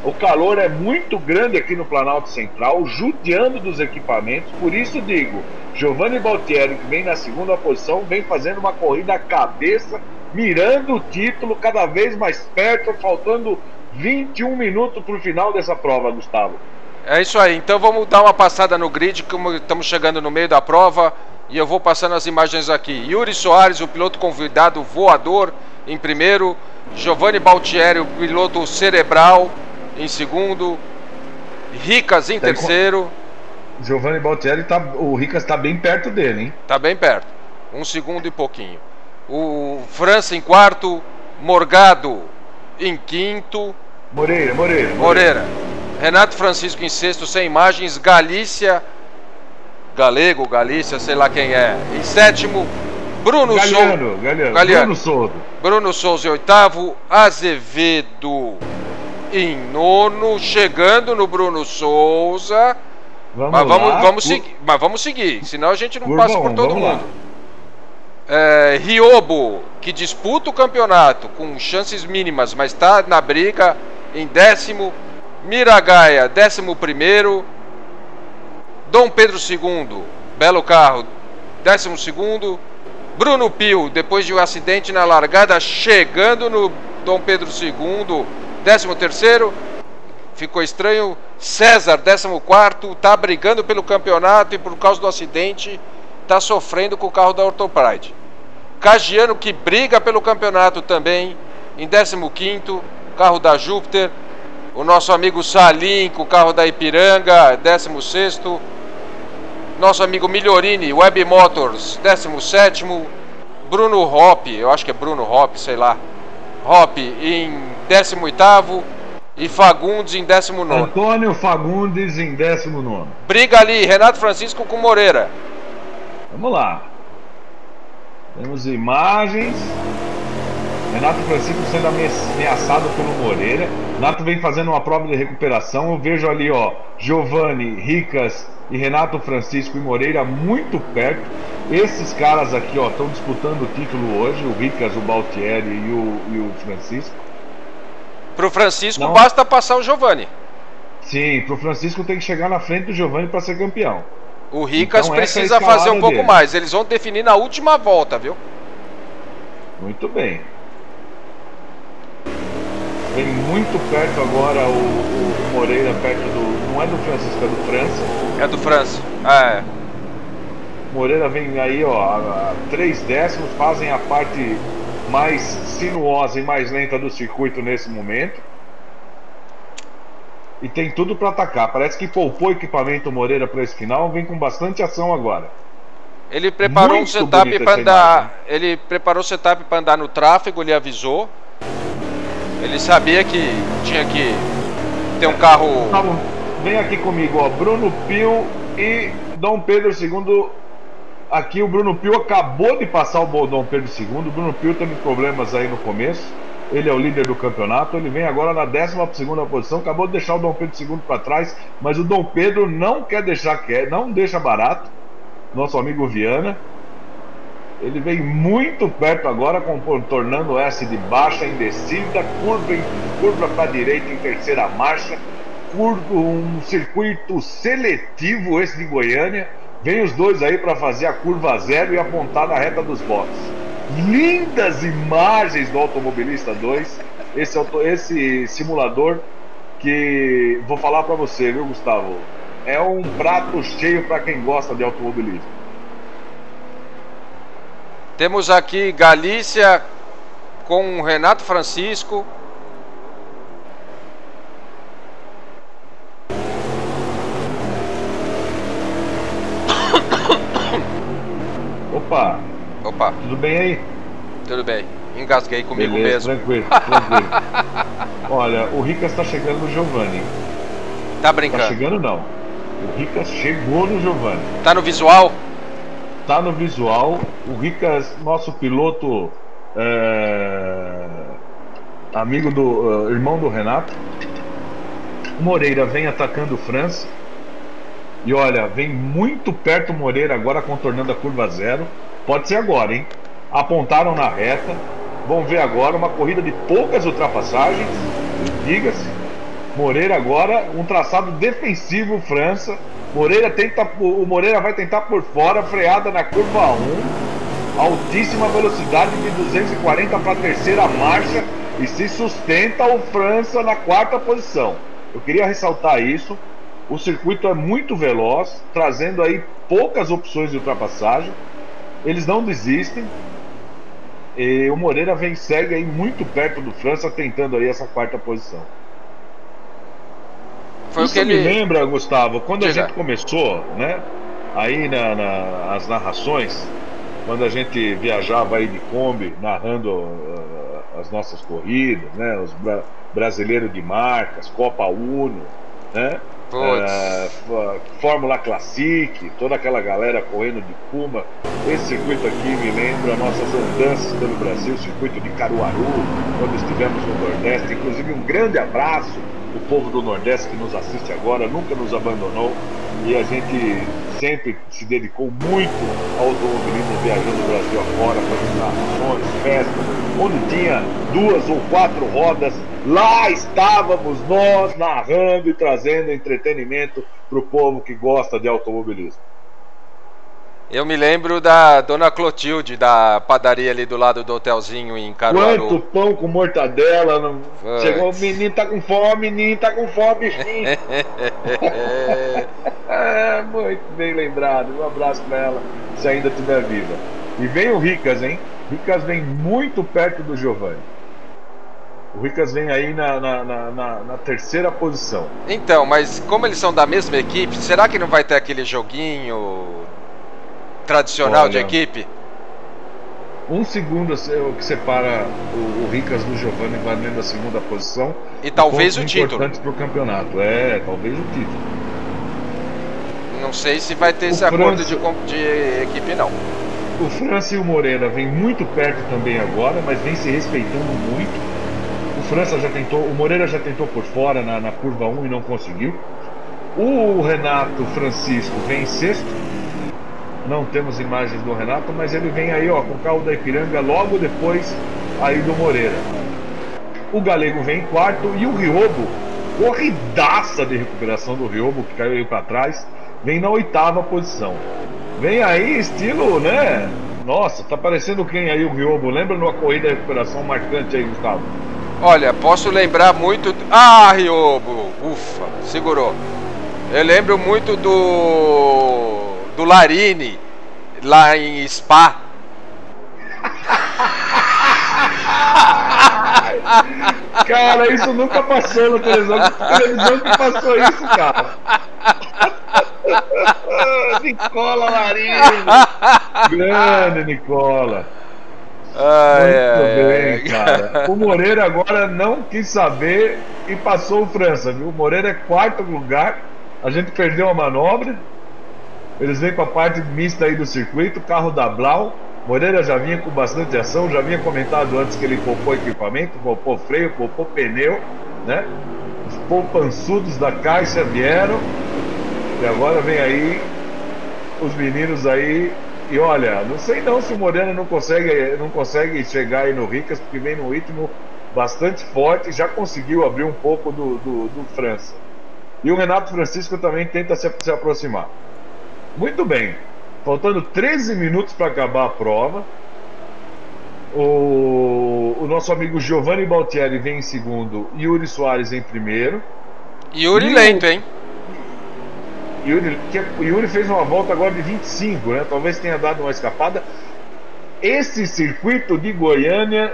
O calor é muito grande aqui no Planalto Central, judiando dos equipamentos. Por isso digo, Giovanni Baltieri, que vem na segunda posição, vem fazendo uma corrida à cabeça, mirando o título cada vez mais perto, faltando 21 minutos para o final dessa prova, Gustavo. É isso aí, então vamos dar uma passada no grid, como estamos chegando no meio da prova, e eu vou passando as imagens aqui. Yuri Soares, o piloto convidado voador, em primeiro. Giovanni Baltieri, o piloto cerebral, em segundo. Ricas em Tá terceiro. Giovanni Baltieri, tá, o Ricas está bem perto dele, hein? Tá bem perto. Um segundo e pouquinho. O França em quarto. Morgado em quinto. Moreira, Moreira. Moreira. Renato Francisco em sexto, sem imagens. Galícia. Galego, Galícia, sei lá quem é. Em sétimo, Bruno Souza. Galeano, Galeano, Galeano. Bruno Souza. Bruno Souza em oitavo. Azevedo em nono. Chegando no Bruno Souza. Vamos Mas vamos, lá. vamos, seguir, mas vamos seguir, senão a gente não Curva passa por um, todo mundo. É, Ryobo, que disputa o campeonato com chances mínimas, mas está na briga em décimo. Miragaia, décimo primeiro. Dom Pedro II, belo carro, décimo segundo. Bruno Pio, depois de um acidente na largada, chegando no Dom Pedro II, décimo terceiro. Ficou estranho. César, 14, tá brigando pelo campeonato e por causa do acidente tá sofrendo com o carro da Ortopride. Cagiano que briga pelo campeonato também, em 15, carro da Júpiter. O nosso amigo Salim com o carro da Ipiranga, 16. Nosso amigo Migliorini, Web Motors, 17. Bruno Hop, eu acho que é Bruno Hop, sei lá. Hop em 18 e Fagundes em 19. Antônio Fagundes em 19. Briga ali, Renato Francisco com Moreira. Vamos lá. Temos imagens. Renato Francisco sendo ame- ameaçado pelo Moreira. Renato vem fazendo uma prova de recuperação. Eu vejo ali, ó, Giovanni, Ricas e Renato Francisco e Moreira muito perto. Esses caras aqui, ó, estão disputando o título hoje. O Ricas, o Baltieri e o, e o Francisco. Pro Francisco Não. basta passar o Giovani. Sim, pro Francisco tem que chegar na frente do Giovanni para ser campeão. O Ricas Então, é precisa fazer um pouco dele. mais. Eles vão definir na última volta, viu? Muito bem. Vem muito perto agora o, o Moreira, perto do. Não é do Francisco, é do França. É do França. Ah, é. Moreira vem aí, ó, a, a três décimos, fazem a parte mais sinuosa e mais lenta do circuito nesse momento. E tem tudo para atacar. Parece que poupou o equipamento Moreira para esse final, vem com bastante ação agora. Ele preparou um Muito setup bonita para andar. Ele preparou o setup para andar no tráfego, ele avisou. Ele sabia que tinha que ter um carro. Tá. Vem aqui comigo, ó. Bruno Pio e Dom Pedro II. Aqui o Bruno Pio acabou de passar o Dom Pedro II. O Bruno Pio teve problemas aí no começo. Ele é o líder do campeonato. Ele vem agora na 12 posição. Acabou de deixar o Dom Pedro II para trás. Mas o Dom Pedro não quer deixar quer, não deixa barato. Nosso amigo Viana. Ele vem muito perto agora, contornando S de baixa em descida, curva, curva para a direita em terceira marcha, curva, um circuito seletivo esse de Goiânia. Vem os dois aí para fazer a curva zero e apontar na reta dos boxes. Lindas imagens do Automobilista 2. Esse, esse simulador que vou falar para você, viu, Gustavo? É um prato cheio para quem gosta de automobilismo. Temos aqui Galícia com o Renato Francisco. Opa, Opa, tudo bem aí? tudo bem. Engasguei comigo Beleza, mesmo. Tranquilo, tranquilo. Olha, o Ricas está chegando no Giovanni. Tá Tá brincando. chegando não. O Ricas chegou no Giovanni. Tá no visual? Tá no visual. O Ricas, nosso piloto, é, amigo do é, irmão do Renato. Moreira vem atacando o França. E olha, vem muito perto o Moreira agora contornando a curva zero. Pode ser agora, hein? Apontaram na reta. Vamos ver agora uma corrida de poucas ultrapassagens. Diga-se. Moreira agora, um traçado defensivo França. Moreira tenta, o Moreira vai tentar por fora, freada na curva 1, altíssima velocidade de 240 para a terceira marcha e se sustenta o França na quarta posição. Eu queria ressaltar isso. O circuito é muito veloz, trazendo aí poucas opções de ultrapassagem. Eles não desistem. E o Moreira vem segue aí muito perto do França, tentando aí essa quarta posição. Foi Isso me lembra, Gustavo, quando a gente começou, né? Aí na, na- as narrações, quando a gente viajava aí de Kombi, narrando uh, as nossas corridas, né? Os bra- brasileiros de marcas, Copa Uno, né? Fó- Fórmula Classic, toda aquela galera correndo de Puma. Esse circuito aqui me lembra nossas andanças pelo Brasil, circuito de Caruaru, quando estivemos no Nordeste. Inclusive, um grande abraço o povo do Nordeste que nos assiste agora nunca nos abandonou e a gente sempre se dedicou muito ao automobilismo viajando o Brasil afora, fazendo narrações, festas, onde tinha duas ou quatro rodas, lá estávamos nós narrando e trazendo entretenimento para o povo que gosta de automobilismo. Eu me lembro da Dona Clotilde, da padaria ali do lado do hotelzinho em Caruaru. Quanto pão com mortadela. Não... Chegou o menino tá com fome, menino tá com fome, bichinho. é, muito bem lembrado. Um abraço pra ela, se ainda estiver viva. E vem o Ricas, hein? Ricas vem muito perto do Giovanni. O Ricas vem aí na, na, na, na, terceira posição. Então, mas como eles são da mesma equipe, será que não vai ter aquele joguinho tradicional Olha, de equipe? Um segundo que separa o, o Ricas do Giovanni valendo a segunda posição. E talvez o título. importante para o campeonato. É, talvez o título. Não sei se vai ter o esse França, acordo de, de equipe, não. O França e o Moreira vem muito perto também agora, mas vem se respeitando muito. O França já tentou, o Moreira já tentou por fora na, na curva 1 e não conseguiu. O Renato Francisco vem em sexto não temos imagens do Renato, mas ele vem aí ó, com o carro da Ipiranga logo depois aí do Moreira. O Galego vem em quarto e o Riobo, corridaça de recuperação do Riobo, que caiu aí para trás, vem na oitava posição. Vem aí estilo, né? Nossa, tá parecendo quem aí o Riobo? Lembra numa corrida de recuperação marcante aí, Gustavo? Olha, posso lembrar muito. Ah, Riobo! Ufa, segurou. Eu lembro muito do do Larini, lá em Spa. Cara, isso nunca passou na televisão. Que televisão que passou isso, cara? Nicola Larini. Grande Nicola. Ah, Muito é, bem, cara. O Moreira agora não quis saber e passou o França, viu? O Moreira é quarto lugar. A gente perdeu a manobra. Eles vêm com a parte mista aí do circuito, carro da Blau. Moreira já vinha com bastante ação, já vinha comentado antes que ele poupou equipamento, poupou freio, poupou pneu, né? Os poupançudos da Caixa vieram. E agora vem aí os meninos aí. E olha, não sei não se o Moreira não consegue, não consegue chegar aí no Ricas, porque vem num ritmo bastante forte, já conseguiu abrir um pouco do, do, do França. E o Renato Francisco também tenta se, se aproximar. Muito bem. Faltando 13 minutos para acabar a prova. O, o, nosso amigo Giovanni Baltieri vem em segundo, Yuri Soares em primeiro. Yuri e lento, hein? Yuri, que, o Yuri fez uma volta agora de 25, né? Talvez tenha dado uma escapada. Esse circuito de Goiânia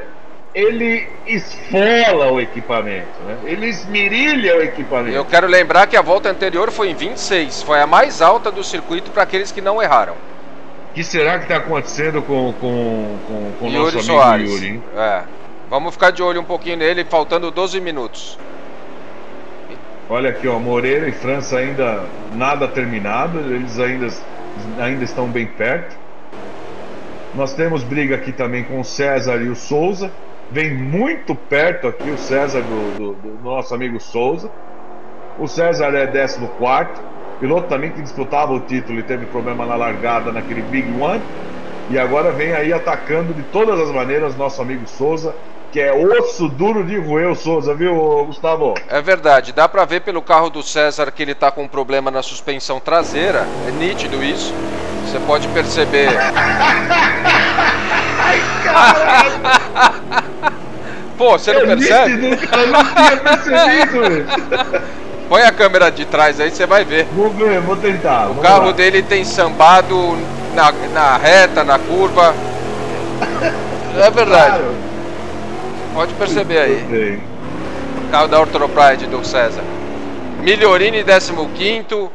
ele esfola o equipamento, né? ele esmirilha o equipamento. Eu quero lembrar que a volta anterior foi em 26, foi a mais alta do circuito para aqueles que não erraram. O que será que está acontecendo com, com, com, com o nosso amigo Soares. Yuri? É. Vamos ficar de olho um pouquinho nele, faltando 12 minutos. Olha aqui, ó, Moreira e França ainda nada terminado, eles ainda, ainda estão bem perto. Nós temos briga aqui também com o César e o Souza vem muito perto aqui o César do, do, do nosso amigo Souza. O César é 14, piloto também que disputava o título e teve problema na largada naquele Big One. E agora vem aí atacando de todas as maneiras nosso amigo Souza, que é osso duro de roer o Souza, viu, Gustavo? É verdade, dá pra ver pelo carro do César que ele tá com um problema na suspensão traseira, é nítido isso. Você pode perceber. Ai, caralho! Pô, você não é percebe? Nítido, cara, não tinha percebido. Põe a câmera de trás aí, você vai ver. Vou ver, vou tentar. O carro lá. dele tem sambado na, na reta, na curva. É verdade. Claro. Pode perceber aí. Carro da Orthopride do César. Miliorini 15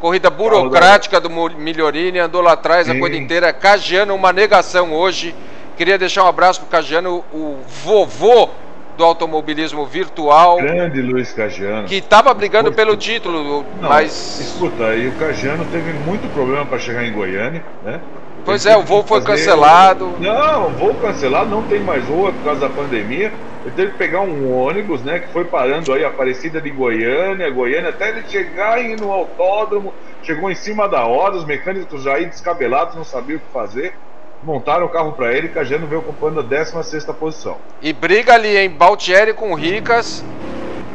Corrida burocrática do Miliorini, andou lá atrás Sim. a corrida inteira. Cagiano, uma negação hoje. Queria deixar um abraço pro Cagiano, o vovô do automobilismo virtual. Grande Luiz Cagiano. Que estava brigando pelo título, Não, mas. Escuta, e o Cagiano teve muito problema para chegar em Goiânia, né? Pois é, o voo foi fazer... cancelado. Não, o voo cancelado, não tem mais voo por causa da pandemia. Ele teve que pegar um ônibus, né, que foi parando aí, Aparecida de Goiânia, Goiânia, até ele chegar no autódromo, chegou em cima da hora, os mecânicos já aí descabelados, não sabiam o que fazer. Montaram o carro para ele, Cajano veio ocupando a 16 posição. E briga ali em Baltieri com Ricas.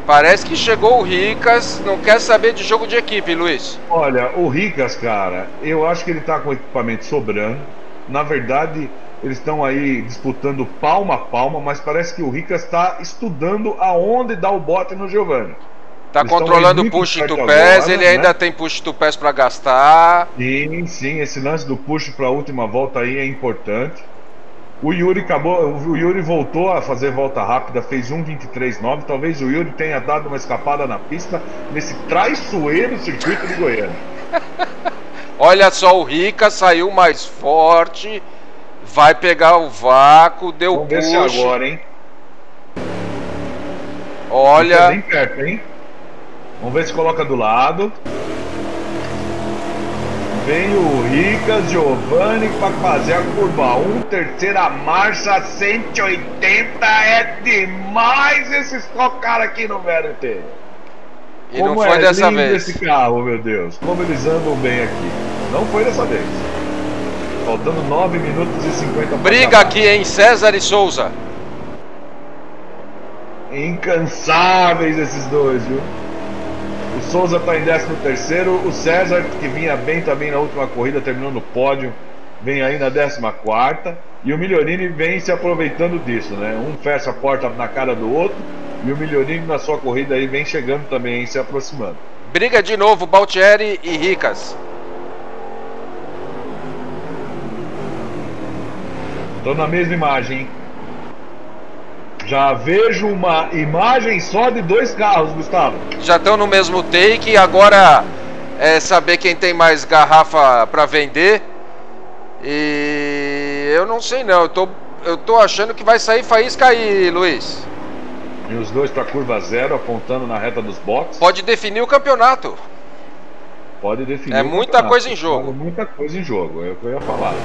Parece que chegou o Ricas, não quer saber de jogo de equipe, Luiz. Olha, o Ricas, cara, eu acho que ele tá com equipamento sobrando. Na verdade, eles estão aí disputando palma a palma, mas parece que o Ricas está estudando aonde dar o bote no Giovanni. Tá controlando o push to pass, ele né? ainda tem push to pass para gastar. Sim, sim, esse lance do push para a última volta aí é importante. O Yuri acabou, o Yuri voltou a fazer volta rápida, fez 1:23.9. Talvez o Yuri tenha dado uma escapada na pista nesse traiçoeiro circuito de Goiânia. Olha só, o Rica saiu mais forte Vai pegar o vácuo, deu Vamos push. Ver se agora, hein? Olha. bem perto, hein? Vamos ver se coloca do lado. Vem o Rica Giovanni para fazer a curva 1, terceira marcha, 180 é demais esses tocar aqui no VRT. E Como não foi é dessa vez. esse carro, meu Deus. Como eles andam bem aqui. Não foi dessa vez. Faltando 9 minutos e 50 Briga aqui, hein? César e Souza. Incansáveis esses dois, viu? O Souza está em 13 terceiro, o César, que vinha bem também na última corrida, terminou no pódio, vem aí na 14 quarta, e o Miliorini vem se aproveitando disso, né? Um fecha a porta na cara do outro, e o Miliorini na sua corrida aí vem chegando também, se aproximando. Briga de novo, Baltieri e Ricas. Estou na mesma imagem. Já vejo uma imagem só de dois carros, Gustavo. Já estão no mesmo take. Agora é saber quem tem mais garrafa para vender. E eu não sei não. Eu tô, eu tô achando que vai sair faísca aí, Luiz. E os dois para curva zero, apontando na reta dos boxes. Pode definir o campeonato. Pode definir. É muita coisa em jogo. É muita coisa em jogo, é o que eu ia falar.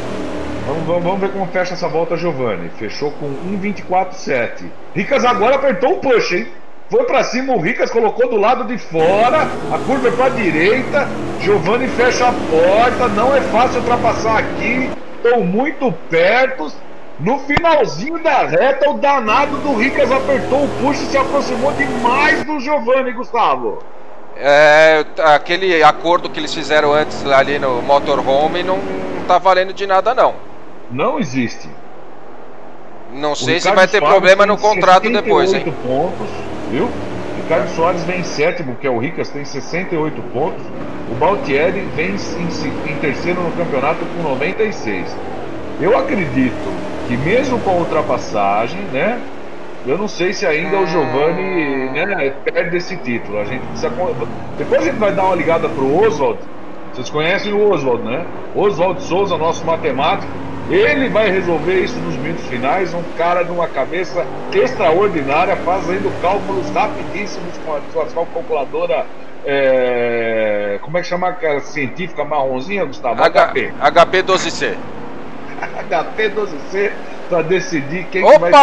Vamos, vamos, vamos ver como fecha essa volta, Giovanni. Fechou com 1,24,7. Ricas agora apertou o push, hein? Foi para cima o Ricas, colocou do lado de fora, a curva é para direita, Giovanni fecha a porta, não é fácil ultrapassar aqui, estão muito perto. No finalzinho da reta, o danado do Ricas apertou o push e se aproximou demais do Giovanni, Gustavo. É, aquele acordo que eles fizeram antes ali no motorhome não tá valendo de nada não. Não existe. Não sei se vai ter Soares problema no contrato depois, hein? pontos, viu? Ricardo Soares vem em sétimo, que é o Ricas, tem 68 pontos. O Baltieri vem em, em terceiro no campeonato com 96. Eu acredito que mesmo com a ultrapassagem, né? Eu não sei se ainda o Giovanni né, perde esse título. A gente precisa. Depois a gente vai dar uma ligada pro Oswald. Vocês conhecem o Oswald, né? Oswald Souza, nosso matemático ele vai resolver isso nos minutos finais, um cara de uma cabeça extraordinária, fazendo cálculos rapidíssimos com a sua calculadora. É... Como é que chama aquela científica marronzinha, Gustavo? H... HP. HP 12C. HP 12C para decidir quem Opa! que vai ter.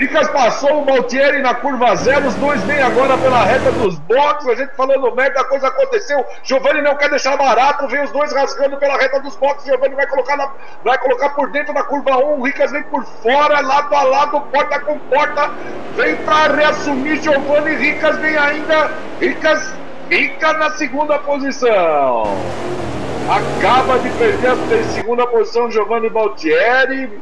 Ricas passou o Maltieri na curva zero, os dois vêm agora pela reta dos boxes, a gente falando merda, a coisa aconteceu. Giovanni não quer deixar barato, vem os dois rasgando pela reta dos boxes. Giovanni vai colocar, na, vai colocar por dentro da curva 1, o Ricas vem por fora, lado a lado, porta com porta, vem para reassumir Giovanni. Ricas vem ainda, Ricas fica na segunda posição. Acaba de perder a segunda posição Giovanni Baltieri.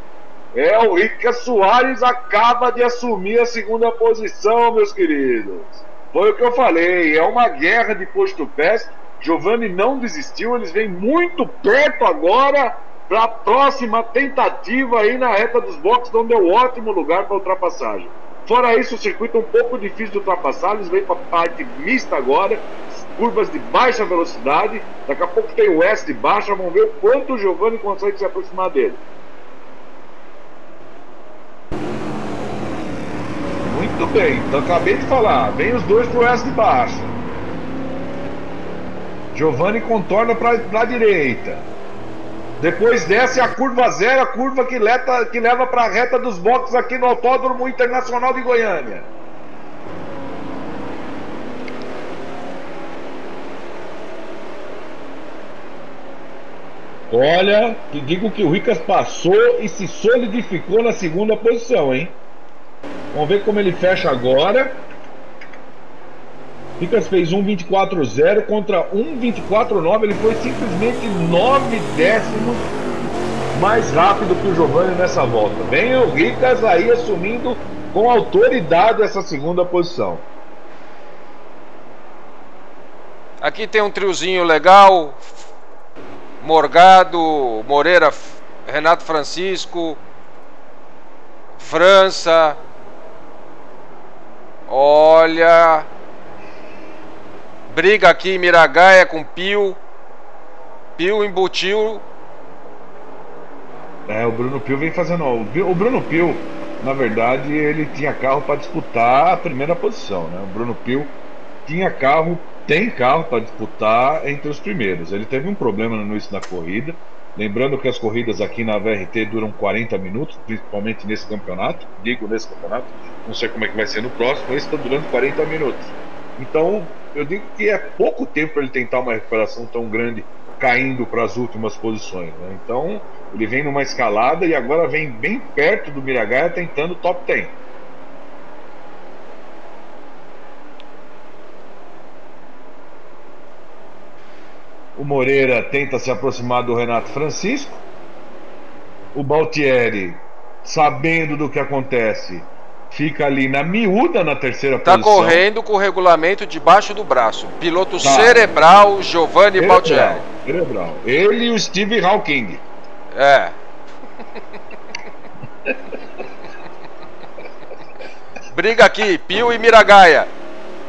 É, o Rica Soares acaba de assumir a segunda posição, meus queridos. Foi o que eu falei, é uma guerra de posto pés. Giovanni não desistiu, eles vêm muito perto agora para a próxima tentativa aí na reta dos boxes, onde é um ótimo lugar para ultrapassagem. Fora isso, o circuito é um pouco difícil de ultrapassar, eles vêm para a parte mista agora, curvas de baixa velocidade. Daqui a pouco tem o S de baixa, vamos ver o quanto o Giovanni consegue se aproximar dele. Muito bem, então acabei de falar. Vem os dois pro S de baixo. Giovanni contorna para a direita. Depois desce a curva zero, a curva que, leta, que leva para a reta dos boxes aqui no Autódromo Internacional de Goiânia. Olha, te digo que o Ricas passou e se solidificou na segunda posição, hein? Vamos ver como ele fecha agora. Ricas fez 1,24,0 contra 1,24,9. Ele foi simplesmente 9 décimos mais rápido que o Giovanni nessa volta. Vem o Ricas aí assumindo com autoridade essa segunda posição. Aqui tem um triozinho legal. Morgado, Moreira, Renato Francisco, França. Olha, Briga aqui Miragaia com Pio. Pio embutiu. É, o Bruno Pio vem fazendo. O Bruno Pio, na verdade, ele tinha carro para disputar a primeira posição, né? O Bruno Pio tinha carro, tem carro para disputar entre os primeiros. Ele teve um problema no início da corrida. Lembrando que as corridas aqui na VRT duram 40 minutos, principalmente nesse campeonato. Digo nesse campeonato, não sei como é que vai ser no próximo, esse está durando 40 minutos. Então, eu digo que é pouco tempo para ele tentar uma recuperação tão grande, caindo para as últimas posições. Né? Então, ele vem numa escalada e agora vem bem perto do Miragaia tentando top 10. O Moreira tenta se aproximar do Renato Francisco. O Baltieri, sabendo do que acontece, fica ali na miúda na terceira tá posição. Tá correndo com o regulamento debaixo do braço. Piloto tá. cerebral, Giovanni cerebral, Baltieri. Cerebral. Ele e o Steve Hawking. É. Briga aqui, Pio e Miragaia.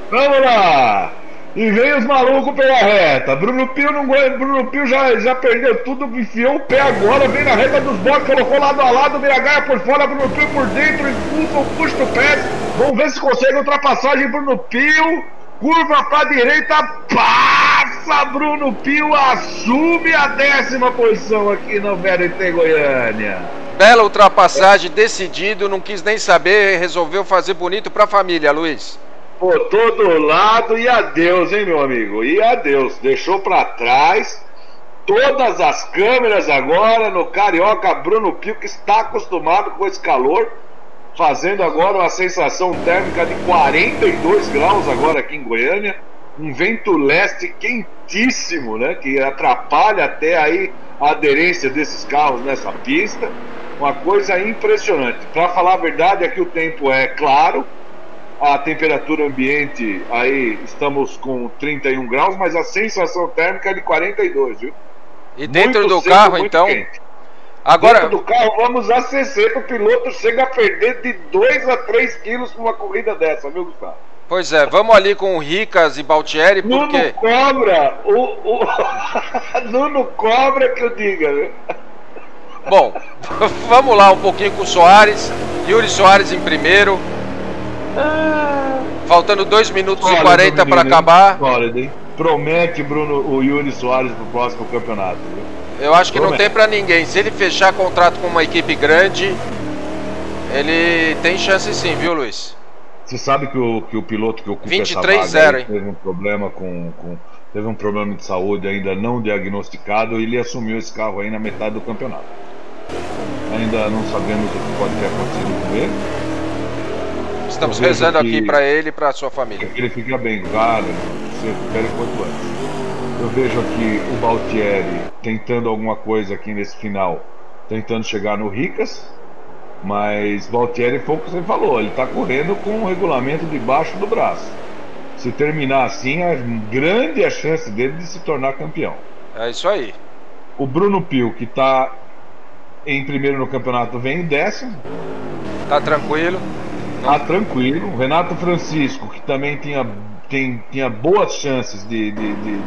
Vamos lá! E vem os malucos pela reta. Bruno Pio não Bruno Pio já, já perdeu tudo, enfiou o pé agora, vem na reta dos boxes, colocou lado a lado, Miragaia por fora, Bruno Pio por dentro, expulsa o pé. Vamos ver se consegue ultrapassagem Bruno Pio. Curva pra direita, passa Bruno Pio, assume a décima posição aqui no VRT Goiânia. Bela ultrapassagem, decidido, não quis nem saber, resolveu fazer bonito pra família, Luiz. Botou do lado e adeus, hein, meu amigo? E adeus. Deixou para trás todas as câmeras agora no Carioca Bruno Pio, que está acostumado com esse calor, fazendo agora uma sensação térmica de 42 graus agora aqui em Goiânia. Um vento leste quentíssimo, né? Que atrapalha até aí a aderência desses carros nessa pista. Uma coisa impressionante. Para falar a verdade, aqui o tempo é claro a temperatura ambiente aí estamos com 31 graus, mas a sensação térmica é de 42, viu? E dentro muito do seco, carro, então? Quente. Agora dentro do carro vamos a 60, o piloto chega a perder de 2 a 3 quilos numa corrida dessa, viu, Gustavo? Pois é, vamos ali com o Ricas e Baltieri, porque... Nuno cobra, o, o... Nuno cobra que eu diga, viu? Bom, vamos lá um pouquinho com o Soares, Yuri Soares em primeiro, Faltando 2 minutos Olha, e 40 para acabar. Promete, Bruno, o Yuri Soares pro próximo campeonato. Viu? Eu acho que Promete. não tem para ninguém. Se ele fechar contrato com uma equipe grande, ele tem chance sim, viu, Luiz? Você sabe que o, que o piloto que ocupa 23 essa vaga teve um problema com, com, teve um problema de saúde ainda não diagnosticado e ele assumiu esse carro aí na metade do campeonato. Ainda não sabemos o que pode ter acontecido com ele. Estamos rezando aqui para ele e para sua família. Que ele fique bem, claro, se recupere quanto antes. Eu vejo aqui o Baltieri tentando alguma coisa aqui nesse final, tentando chegar no Ricas, mas Baltieri foi o que você falou, ele está correndo com o regulamento debaixo do braço. Se terminar assim, é grande a chance dele de se tornar campeão. É isso aí. O Bruno Pio, que está em primeiro no campeonato, vem em décimo. Tá tranquilo. Tá tranquilo. Renato Francisco, que também tinha, tem, tinha boas chances de, de, de,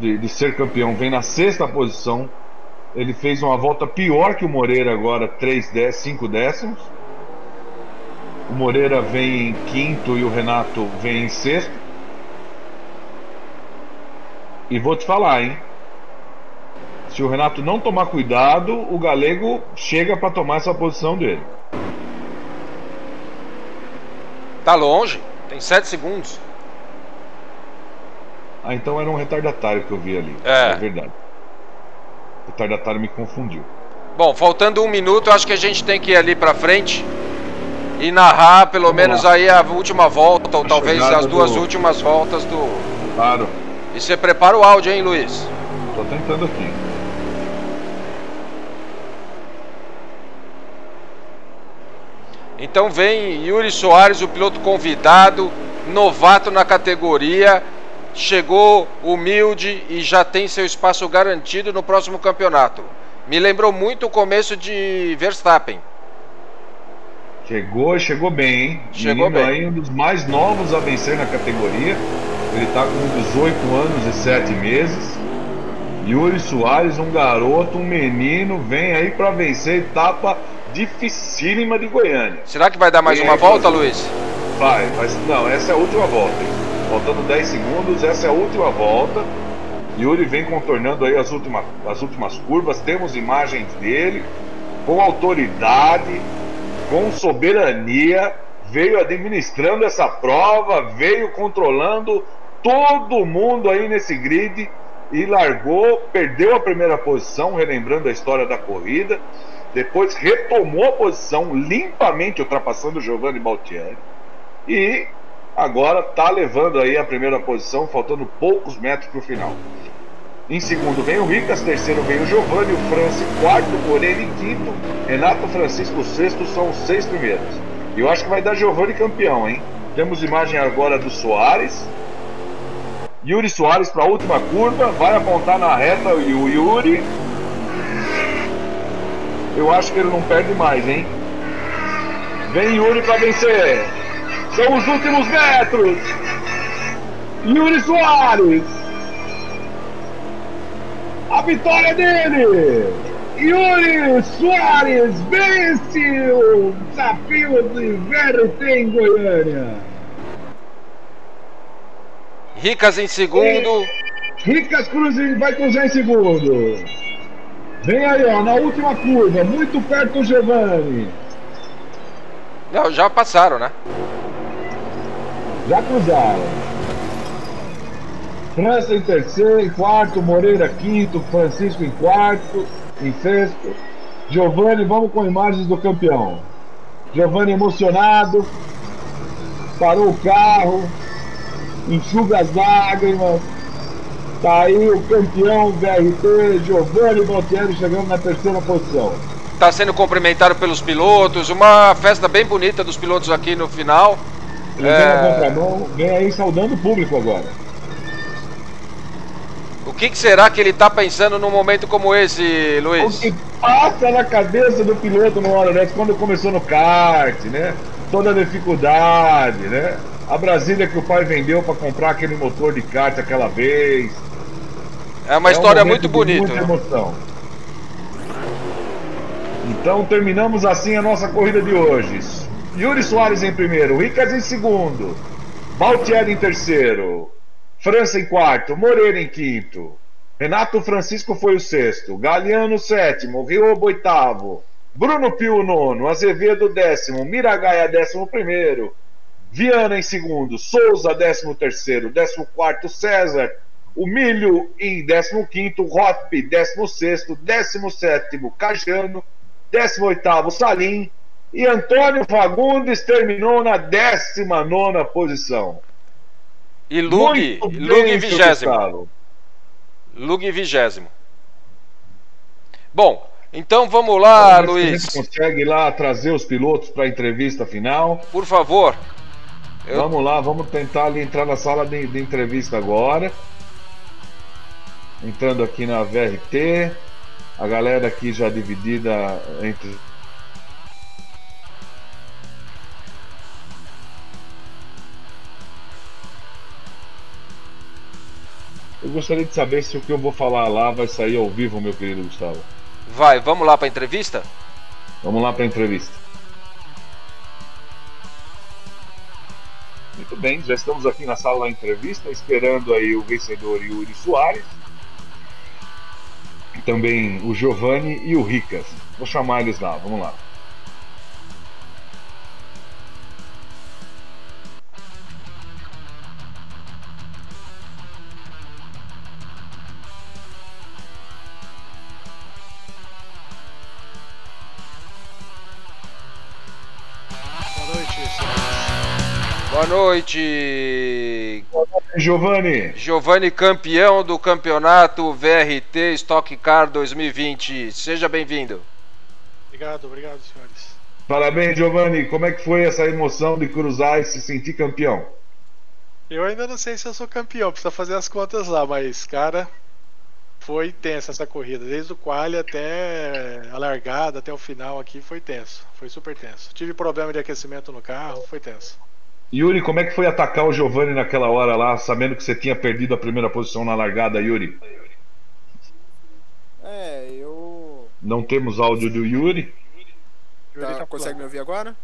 de, de ser campeão, vem na sexta posição. Ele fez uma volta pior que o Moreira agora, 3 5 décimos. O Moreira vem em quinto e o Renato vem em sexto. E vou te falar, hein? Se o Renato não tomar cuidado, o Galego chega para tomar essa posição dele. Tá longe, tem 7 segundos. Ah, então era um retardatário que eu vi ali. É. É verdade. O retardatário me confundiu. Bom, faltando um minuto, acho que a gente tem que ir ali pra frente e narrar pelo Vamos menos lá. aí a última volta, ou A talvez as duas do- últimas voltas do. Claro, E você prepara o áudio, hein, Luiz? tô tentando aqui. Então vem Yuri Soares, o piloto convidado, novato na categoria, chegou humilde e já tem seu espaço garantido no próximo campeonato. Me lembrou muito o começo de Verstappen. Chegou, chegou bem, hein? Chegou Menino bem. aí, um dos mais novos a vencer na categoria. Ele tá com 18 anos e 7 meses. Yuri Soares, um garoto, um menino, vem aí para vencer etapa dificílima de Goiânia. Será que vai dar mais uma volta, Brasil. Luiz? Vai, mas não, essa é a última volta. hein? Faltando 10 segundos, essa é a última volta. Yuri vem contornando aí as últimas, as últimas curvas. Temos imagens dele com autoridade, com soberania. Veio administrando essa prova, veio controlando todo mundo aí nesse grid e largou, perdeu a primeira posição, relembrando a história da corrida. Depois retomou a posição, limpamente ultrapassando o Giovanni Baltieri. E agora está levando aí a primeira posição, faltando poucos metros para o final. Em segundo vem o Ricas, terceiro vem o Giovanni, o Franci, quarto, Moreira e quinto, Renato Francisco, sexto, são os seis primeiros. Eu acho que vai dar Giovanni campeão, hein? Temos imagem agora do Soares. Yuri Soares para a última curva, vai apontar na reta o Yuri. Eu acho que ele não perde mais, hein? Vem Yuri para vencer. São os últimos metros. Yuri Soares. A vitória dele. Yuri Soares vence o desafio de VRT em Goiânia. Ricas em segundo. Ricas Cruz vai cruzar em segundo. Vem aí, ó, na última curva, muito perto do Giovanni. Não, já passaram, né? Já cruzaram. França em terceiro, em quarto, Moreira quinto, Francisco em quarto, em sexto. Giovanni, vamos com imagens do campeão. Giovanni emocionado, parou o carro, enxuga as lágrimas. Tá aí o campeão VRT, Giovanni Baltieri, chegando na terceira posição. Está sendo cumprimentado pelos pilotos. Uma festa bem bonita dos pilotos aqui no final. Ele vem na contramão, vem aí saudando o público agora. O que, que será que ele está pensando num momento como esse, O Luiz? que passa na cabeça do piloto numa hora dessa, quando começou no kart, né? Toda a dificuldade, né? A Brasília que o pai vendeu para comprar aquele motor de kart aquela vez. É uma É um história momento muito bonita. Muita emoção. Então terminamos assim a nossa corrida de hoje. Yuri Soares em primeiro, Ricas em segundo, Baltieri em terceiro, França em quarto, Moreira em quinto, Renato Francisco foi o sexto, Galeano sétimo, Riobo oitavo, Bruno Pio nono, Azevedo décimo, Miragaia décimo primeiro, Viana em segundo, Souza décimo terceiro, décimo quarto César, o Milho em 15º, Rop 16º, 17º, Cajano, 18º, Salim e Antônio Fagundes terminou na 19ª posição. E Lug, Muito Lug em vigésimo. Lug em vigésimo. Bom, então vamos lá, a Luiz. gente consegue lá trazer os pilotos para a entrevista final. Por favor. Eu- Vamos lá, vamos tentar ali entrar na sala de, de entrevista agora. Entrando aqui na VRT. A galera aqui já dividida entre. Eu gostaria de saber se o que eu vou falar lá vai sair ao vivo, meu querido Gustavo. Vai, vamos lá para a entrevista? Vamos lá para a entrevista. Muito bem, já estamos aqui na sala da entrevista, esperando aí o vencedor Yuri Soares. Também o Giovanni e o Ricas. Vou chamar eles lá, vamos lá. Boa noite. Giovanni. Giovanni, campeão do campeonato VRT Stock Car 2020. Seja bem-vindo. Obrigado, obrigado, senhores. Parabéns, Giovanni. Como é que foi essa emoção de cruzar e se sentir campeão? Eu ainda não sei se eu sou campeão, precisa fazer as contas lá, mas, cara, foi tensa essa corrida. Desde o quali até a largada, até o final aqui, foi tenso. Foi super tenso. Tive problema de aquecimento no carro, foi tenso. Yuri, como é que foi atacar o Giovanni naquela hora lá, sabendo que você tinha perdido a primeira posição na largada, Yuri? É, eu. Não temos áudio do Yuri. Tá, consegue me ouvir agora?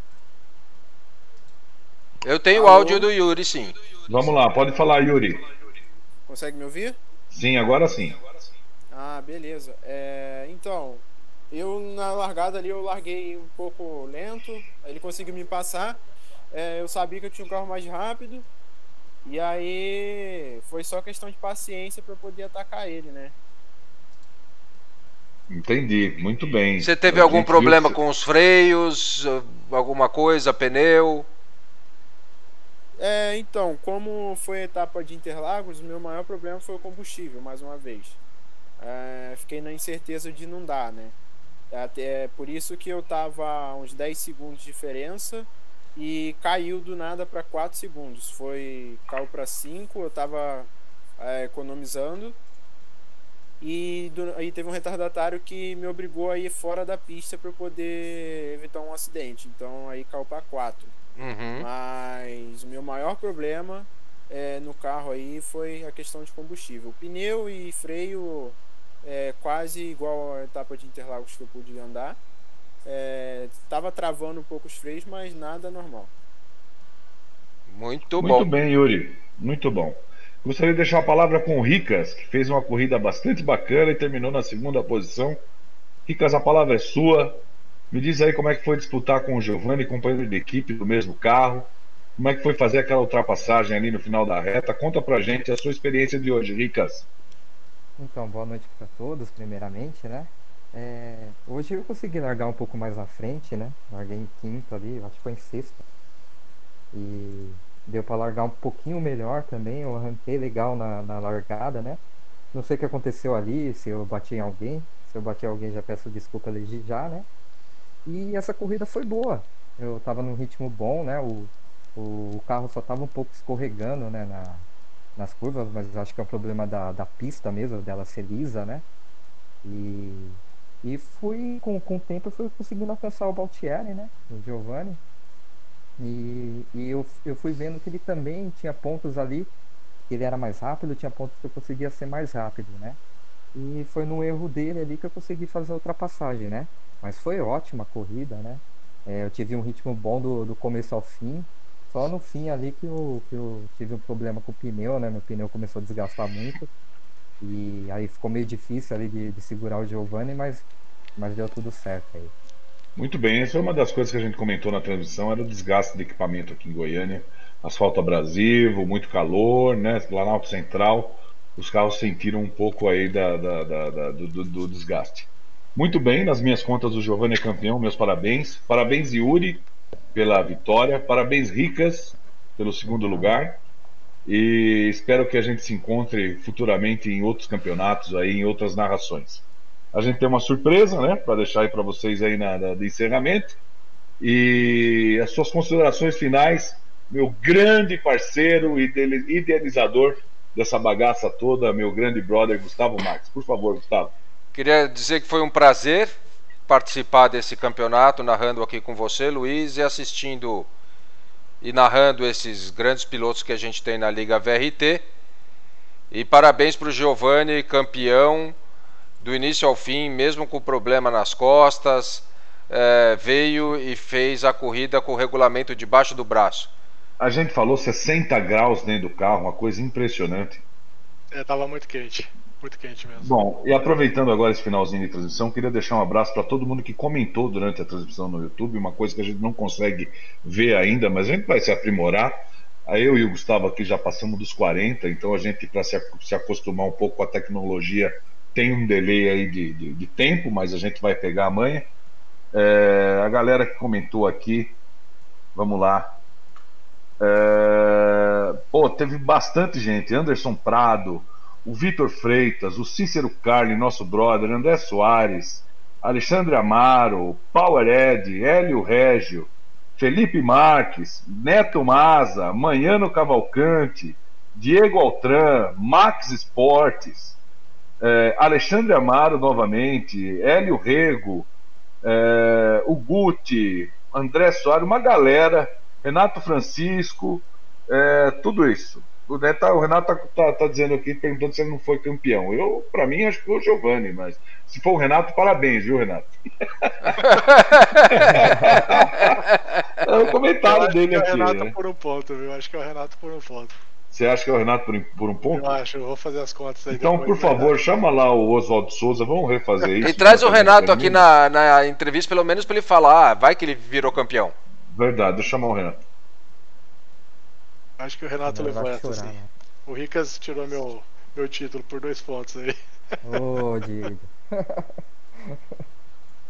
Eu tenho o áudio do Yuri, sim. Vamos lá, pode falar, Yuri. Consegue me ouvir? Sim, agora sim. Ah, beleza. É, então, eu na largada ali eu larguei um pouco lento, ele conseguiu me passar é, eu sabia que eu tinha um carro mais rápido. E aí foi só questão de paciência para poder atacar ele, né? Entendi, muito bem. Você teve algum problema com os freios, alguma coisa, pneu? É, então, como foi a etapa de Interlagos, o meu maior problema foi o combustível, mais uma vez. É, fiquei na incerteza de não dar, né? Até por isso que eu tava a uns 10 segundos de diferença e caiu do nada para 4 segundos. Foi caiu para 5, eu estava é, economizando e do, aí teve um retardatário que me obrigou a ir fora da pista para poder evitar um acidente. Então aí caiu para 4. Uhum. Mas o meu maior problema é, no carro aí foi a questão de combustível. Pneu e freio é quase igual a etapa de Interlagos que eu pude andar. Estava é, travando um pouco os freios, mas nada normal. Muito bom. Muito bem, Yuri. Muito bom. Gostaria de deixar a palavra com o Ricas, que fez uma corrida bastante bacana e terminou na segunda posição. Ricas, a palavra é sua. Me diz aí como é que foi disputar com o Giovanni, companheiro de equipe do mesmo carro. Como é que foi fazer aquela ultrapassagem ali no final da reta? Conta pra gente a sua experiência de hoje, Ricas. Então, boa noite para todos, primeiramente, né? É, hoje eu consegui largar um pouco mais na frente, né? Larguei em quinto ali, acho que foi em sexto. E deu para largar um pouquinho melhor também. Eu arranquei legal na, na largada, né? Não sei o que aconteceu ali, se eu bati em alguém. Se eu bati em alguém, já peço desculpa desde já, né? E essa corrida foi boa. Eu tava num ritmo bom, né? O, o, o carro só tava um pouco escorregando, né? Na, nas curvas, mas acho que é um problema da, da pista mesmo, dela ser lisa, né? E e fui, com, com o tempo, eu fui conseguindo alcançar o Baltieri, né? O Giovanni. E, e eu, eu fui vendo que ele também tinha pontos ali, ele era mais rápido, tinha pontos que eu conseguia ser mais rápido, né? E foi no erro dele ali que eu consegui fazer a ultrapassagem, né? Mas foi ótima a corrida, né? É, eu tive um ritmo bom do, do começo ao fim. Só no fim ali que eu, que eu tive um problema com o pneu, né? Meu pneu começou a desgastar muito. E aí ficou meio difícil ali de, de segurar o Giovanni, mas, mas deu tudo certo aí. Muito bem, essa é uma das coisas que a gente comentou na transmissão, era o desgaste de equipamento aqui em Goiânia. Asfalto abrasivo, muito calor, né? Planalto Central, os carros sentiram um pouco aí da, da, da, da do, do, do, desgaste. Muito bem, nas minhas contas o Giovanni é campeão, meus parabéns. Parabéns Yuri pela vitória, parabéns Ricas pelo segundo lugar. E espero que a gente se encontre futuramente em outros campeonatos aí, em outras narrações. A gente tem uma surpresa, né, para deixar aí para vocês aí na, na, de encerramento. E as suas considerações finais, meu grande parceiro e idealizador dessa bagaça toda, meu grande brother Gustavo Marques. Por favor, Gustavo. Queria dizer que foi um prazer participar desse campeonato, narrando aqui com você, Luiz, e assistindo e narrando esses grandes pilotos que a gente tem na Liga VRT. E parabéns para o Giovanni, campeão do início ao fim, mesmo com problema nas costas, é, veio e fez a corrida com o regulamento debaixo do braço. A gente falou 60 graus dentro do carro, uma coisa impressionante. É, tava muito quente. Muito quente mesmo. Bom, e aproveitando agora esse finalzinho de transmissão, queria deixar um abraço para todo mundo que comentou durante a transmissão no YouTube, uma coisa que a gente não consegue ver ainda, mas a gente vai se aprimorar. Eu e o Gustavo aqui já passamos dos 40, então a gente, para se, acostumar um pouco com a tecnologia, tem um delay aí de, de, de tempo, mas a gente vai pegar a manha. É, a galera que comentou aqui, vamos lá. É, pô, teve bastante gente. Anderson Prado, o Vitor Freitas, o Cícero Carli, nosso brother, André Soares, Alexandre Amaro, Power Ed, Hélio Régio, Felipe Marques, Neto Maza, Manhano Cavalcante, Diego Altran, Max Esportes, é, Alexandre Amaro novamente, Hélio Rego, é, o Guti, André Soares, uma galera, Renato Francisco, é, tudo isso. O, Neto, o Renato tá, tá, tá, dizendo aqui, perguntando se ele não foi campeão. Eu, para mim, acho que foi o Giovanni, mas se for o Renato, parabéns, viu, Renato? é o comentário dele aqui. É o Renato né? por um ponto, viu? Acho que é o Renato por um ponto. Você acha que é o Renato por, por um ponto? Eu acho, eu vou fazer as contas aí. Então, por favor, chama lá o Oswaldo Souza, vamos refazer isso. E traz o Renato aqui na, na entrevista, pelo menos, para ele falar, ah, vai que ele virou campeão. Verdade, deixa eu chamar o Renato. Acho que o Renato vai levanta, chorar, assim. né? O Ricas tirou meu, meu título por dois pontos aí. Ô, Diego.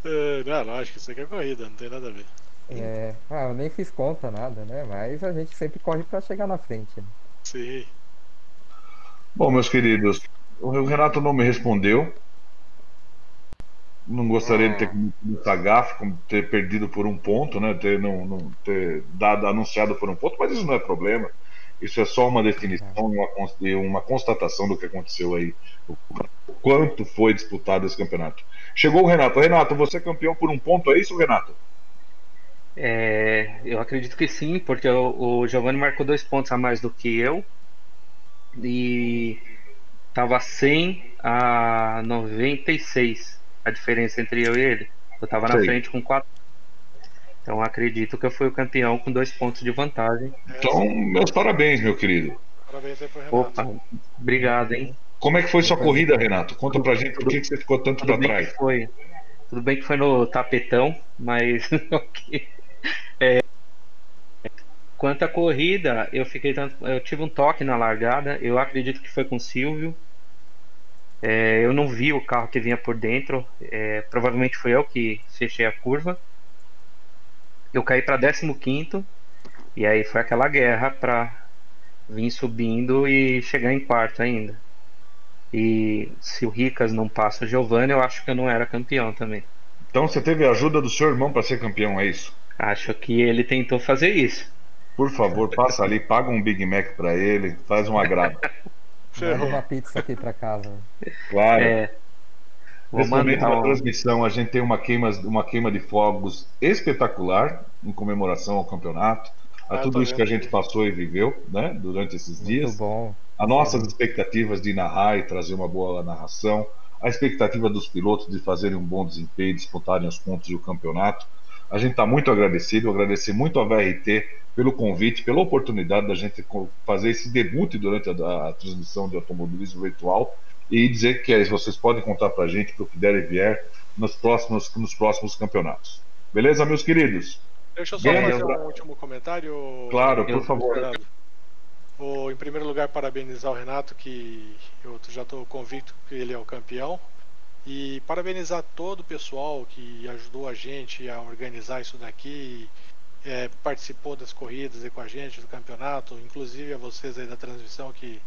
É, não, lógico, isso aqui é corrida, não tem nada a ver. É, ah, eu nem fiz conta, nada, né? Mas a gente sempre corre pra chegar na frente. Né? Sim. Bom, meus queridos, o Renato não me respondeu. Não gostaria de ter cometido essa gafe, como ter perdido por um ponto, né? Ter, não, não, ter dado, anunciado por um ponto, mas isso não é problema. Isso é só uma definição e uma, uma constatação do que aconteceu aí. O quanto foi disputado esse campeonato. Chegou o Renato. Renato, você é campeão por um ponto, é isso, Renato? É, eu acredito que sim, porque o, o Giovanni marcou dois pontos a mais do que eu. E tava 100 a 96 a diferença entre eu e ele. Eu tava na Sei. frente com 4. Então acredito que eu fui o campeão com dois pontos de vantagem. Então, meus parabéns, meu querido. Parabéns aí pro Renato. Opa, obrigado, hein? Como é que foi sua corrida, Renato? Conta pra gente por que que você ficou tanto Tudo pra bem trás. que foi. Tudo bem que foi no tapetão, mas ok. É, quanto à corrida, eu fiquei tanto. Eu tive um toque na largada. Eu acredito que foi com o Silvio. É, eu não vi o carro que vinha por dentro. É, provavelmente foi eu que fechei a curva. Eu caí para 15 e aí foi aquela guerra para vir subindo e chegar em quarto ainda. E se o Ricas não passa o Giovanni, eu acho que eu não era campeão também. Então você teve a ajuda do seu irmão para ser campeão, é isso? Acho que ele tentou fazer isso. Por favor, passa ali, paga um Big Mac pra ele, faz um agrado. Manda uma pizza aqui pra casa. Claro. É, vou Nesse momento mandar da transmissão, a gente tem uma queima, uma queima de fogos espetacular em comemoração ao campeonato, a Ah, tudo isso que a gente passou e viveu né, durante esses dias. Muito bom. As nossas expectativas de narrar e trazer uma boa narração, a expectativa dos pilotos de fazerem um bom desempenho, disputarem os pontos e o campeonato. A gente está muito agradecido, agradecer muito a VRT pelo convite, pela oportunidade da gente fazer esse debut durante a, a transmissão de automobilismo virtual e dizer que vocês podem contar para a gente para o que der e vier nos próximos, nos próximos campeonatos. Beleza, meus queridos? Deixa eu só Bem, fazer um último comentário. Claro, por favor. Vou, em primeiro lugar, parabenizar o Renato, que eu já estou convicto que ele é o campeão. E parabenizar todo o pessoal que ajudou a gente a organizar isso daqui, é, participou das corridas aí com a gente, do campeonato, inclusive a vocês aí da transmissão que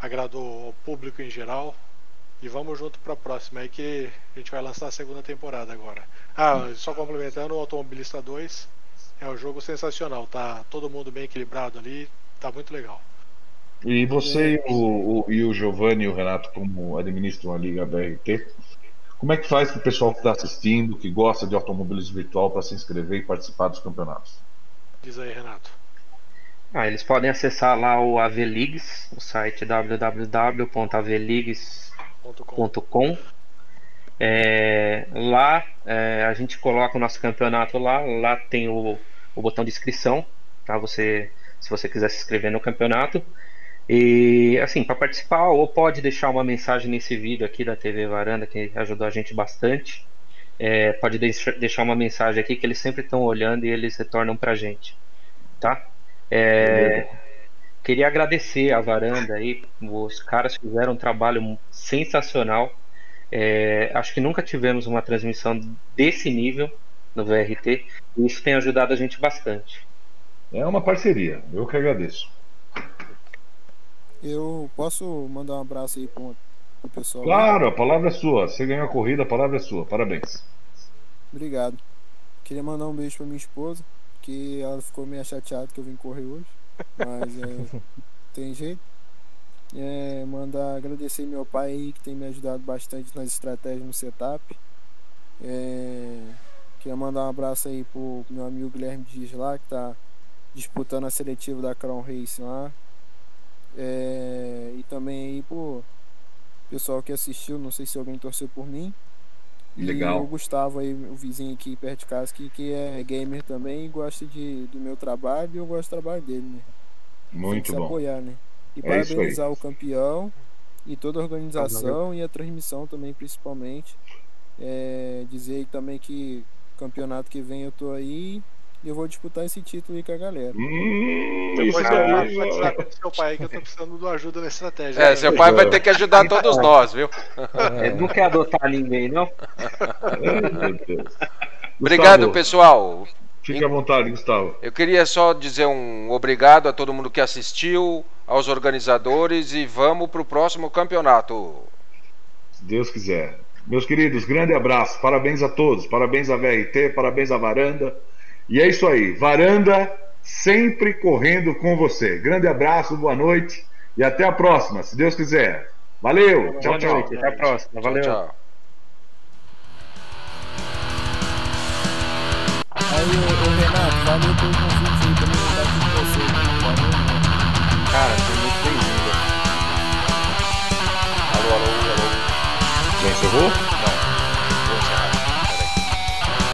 agradou ao público em geral. E vamos junto para a próxima aí que a gente vai lançar a segunda temporada agora. Ah, só complementando, o Automobilista 2 é um jogo sensacional, tá todo mundo bem equilibrado ali, tá muito legal. E você e o, o- e o Giovanni e o Renato, como administram a Liga BRT, como é que faz para o pessoal que está assistindo, que gosta de automobilismo virtual, para se inscrever e participar dos campeonatos? Diz aí, Renato. Ah, eles podem acessar lá o AVLeagues, o site www.avleagues.com. É, lá é, a gente coloca o nosso campeonato lá, lá tem o, o botão de inscrição, tá? Você se você quiser se inscrever no campeonato. E assim, para participar, ou pode deixar uma mensagem nesse vídeo aqui da TV Varanda, que ajudou a gente bastante. É, pode deixar uma mensagem aqui que eles sempre estão olhando e eles retornam pra gente. Tá? É, queria agradecer a varanda aí, os caras fizeram um trabalho sensacional. É, acho que nunca tivemos uma transmissão desse nível no VRT e isso tem ajudado a gente bastante. É uma parceria, eu que agradeço. Eu posso mandar um abraço aí pro, pro pessoal? Claro, a palavra é sua. Você ganhou a corrida, a palavra é sua. Parabéns. Obrigado. Queria mandar um beijo pra minha esposa, que ela ficou meio chateada que eu vim correr hoje. Mas é, tem jeito. É, mandar agradecer meu pai aí, que tem me ajudado bastante nas estratégias no setup. É, queria mandar um abraço aí pro meu amigo Guilherme Dias lá, que tá disputando a seletiva da Crown Racing lá. É, e também aí pro pessoal que assistiu, não sei se alguém torceu por mim. Legal. E o Gustavo aí, o vizinho aqui perto de casa, que, que é gamer também e gosta de, do meu trabalho e eu gosto do trabalho dele, né? Muito Tem que se bom. apoiar, né? E É parabenizar o campeão e toda a organização e a transmissão também, principalmente. É, dizer aí também que campeonato que vem eu tô aí e eu vou disputar esse título aí com a galera. Hum, Depois isso eu aí, vou ó. avisar pro seu pai que eu tô precisando de ajuda na estratégia. É, seu pai vai ter que ajudar todos nós, viu? É, não quer adotar ninguém, não? Ai, meu Deus. Obrigado, Gustavo, pessoal. Fique à vontade, Gustavo. Eu queria só dizer um obrigado a todo mundo que assistiu, aos organizadores e vamos pro próximo campeonato. Se Deus quiser. Meus queridos, grande abraço. Parabéns a todos. Parabéns à VRT, parabéns à Varanda. E é isso aí. Varanda sempre correndo com você. Grande abraço, boa noite e até a próxima, se Deus quiser. Valeu. Tchau, Boa tchau. noite, até a próxima. Valeu. Tchau, tchau. Aí, ô, ô, Renato, valeu pelo convite aí também estar aqui com você. Valeu, mano. Cara, foi muito bem-vindo. Alô, alô, alô. Já encerrou?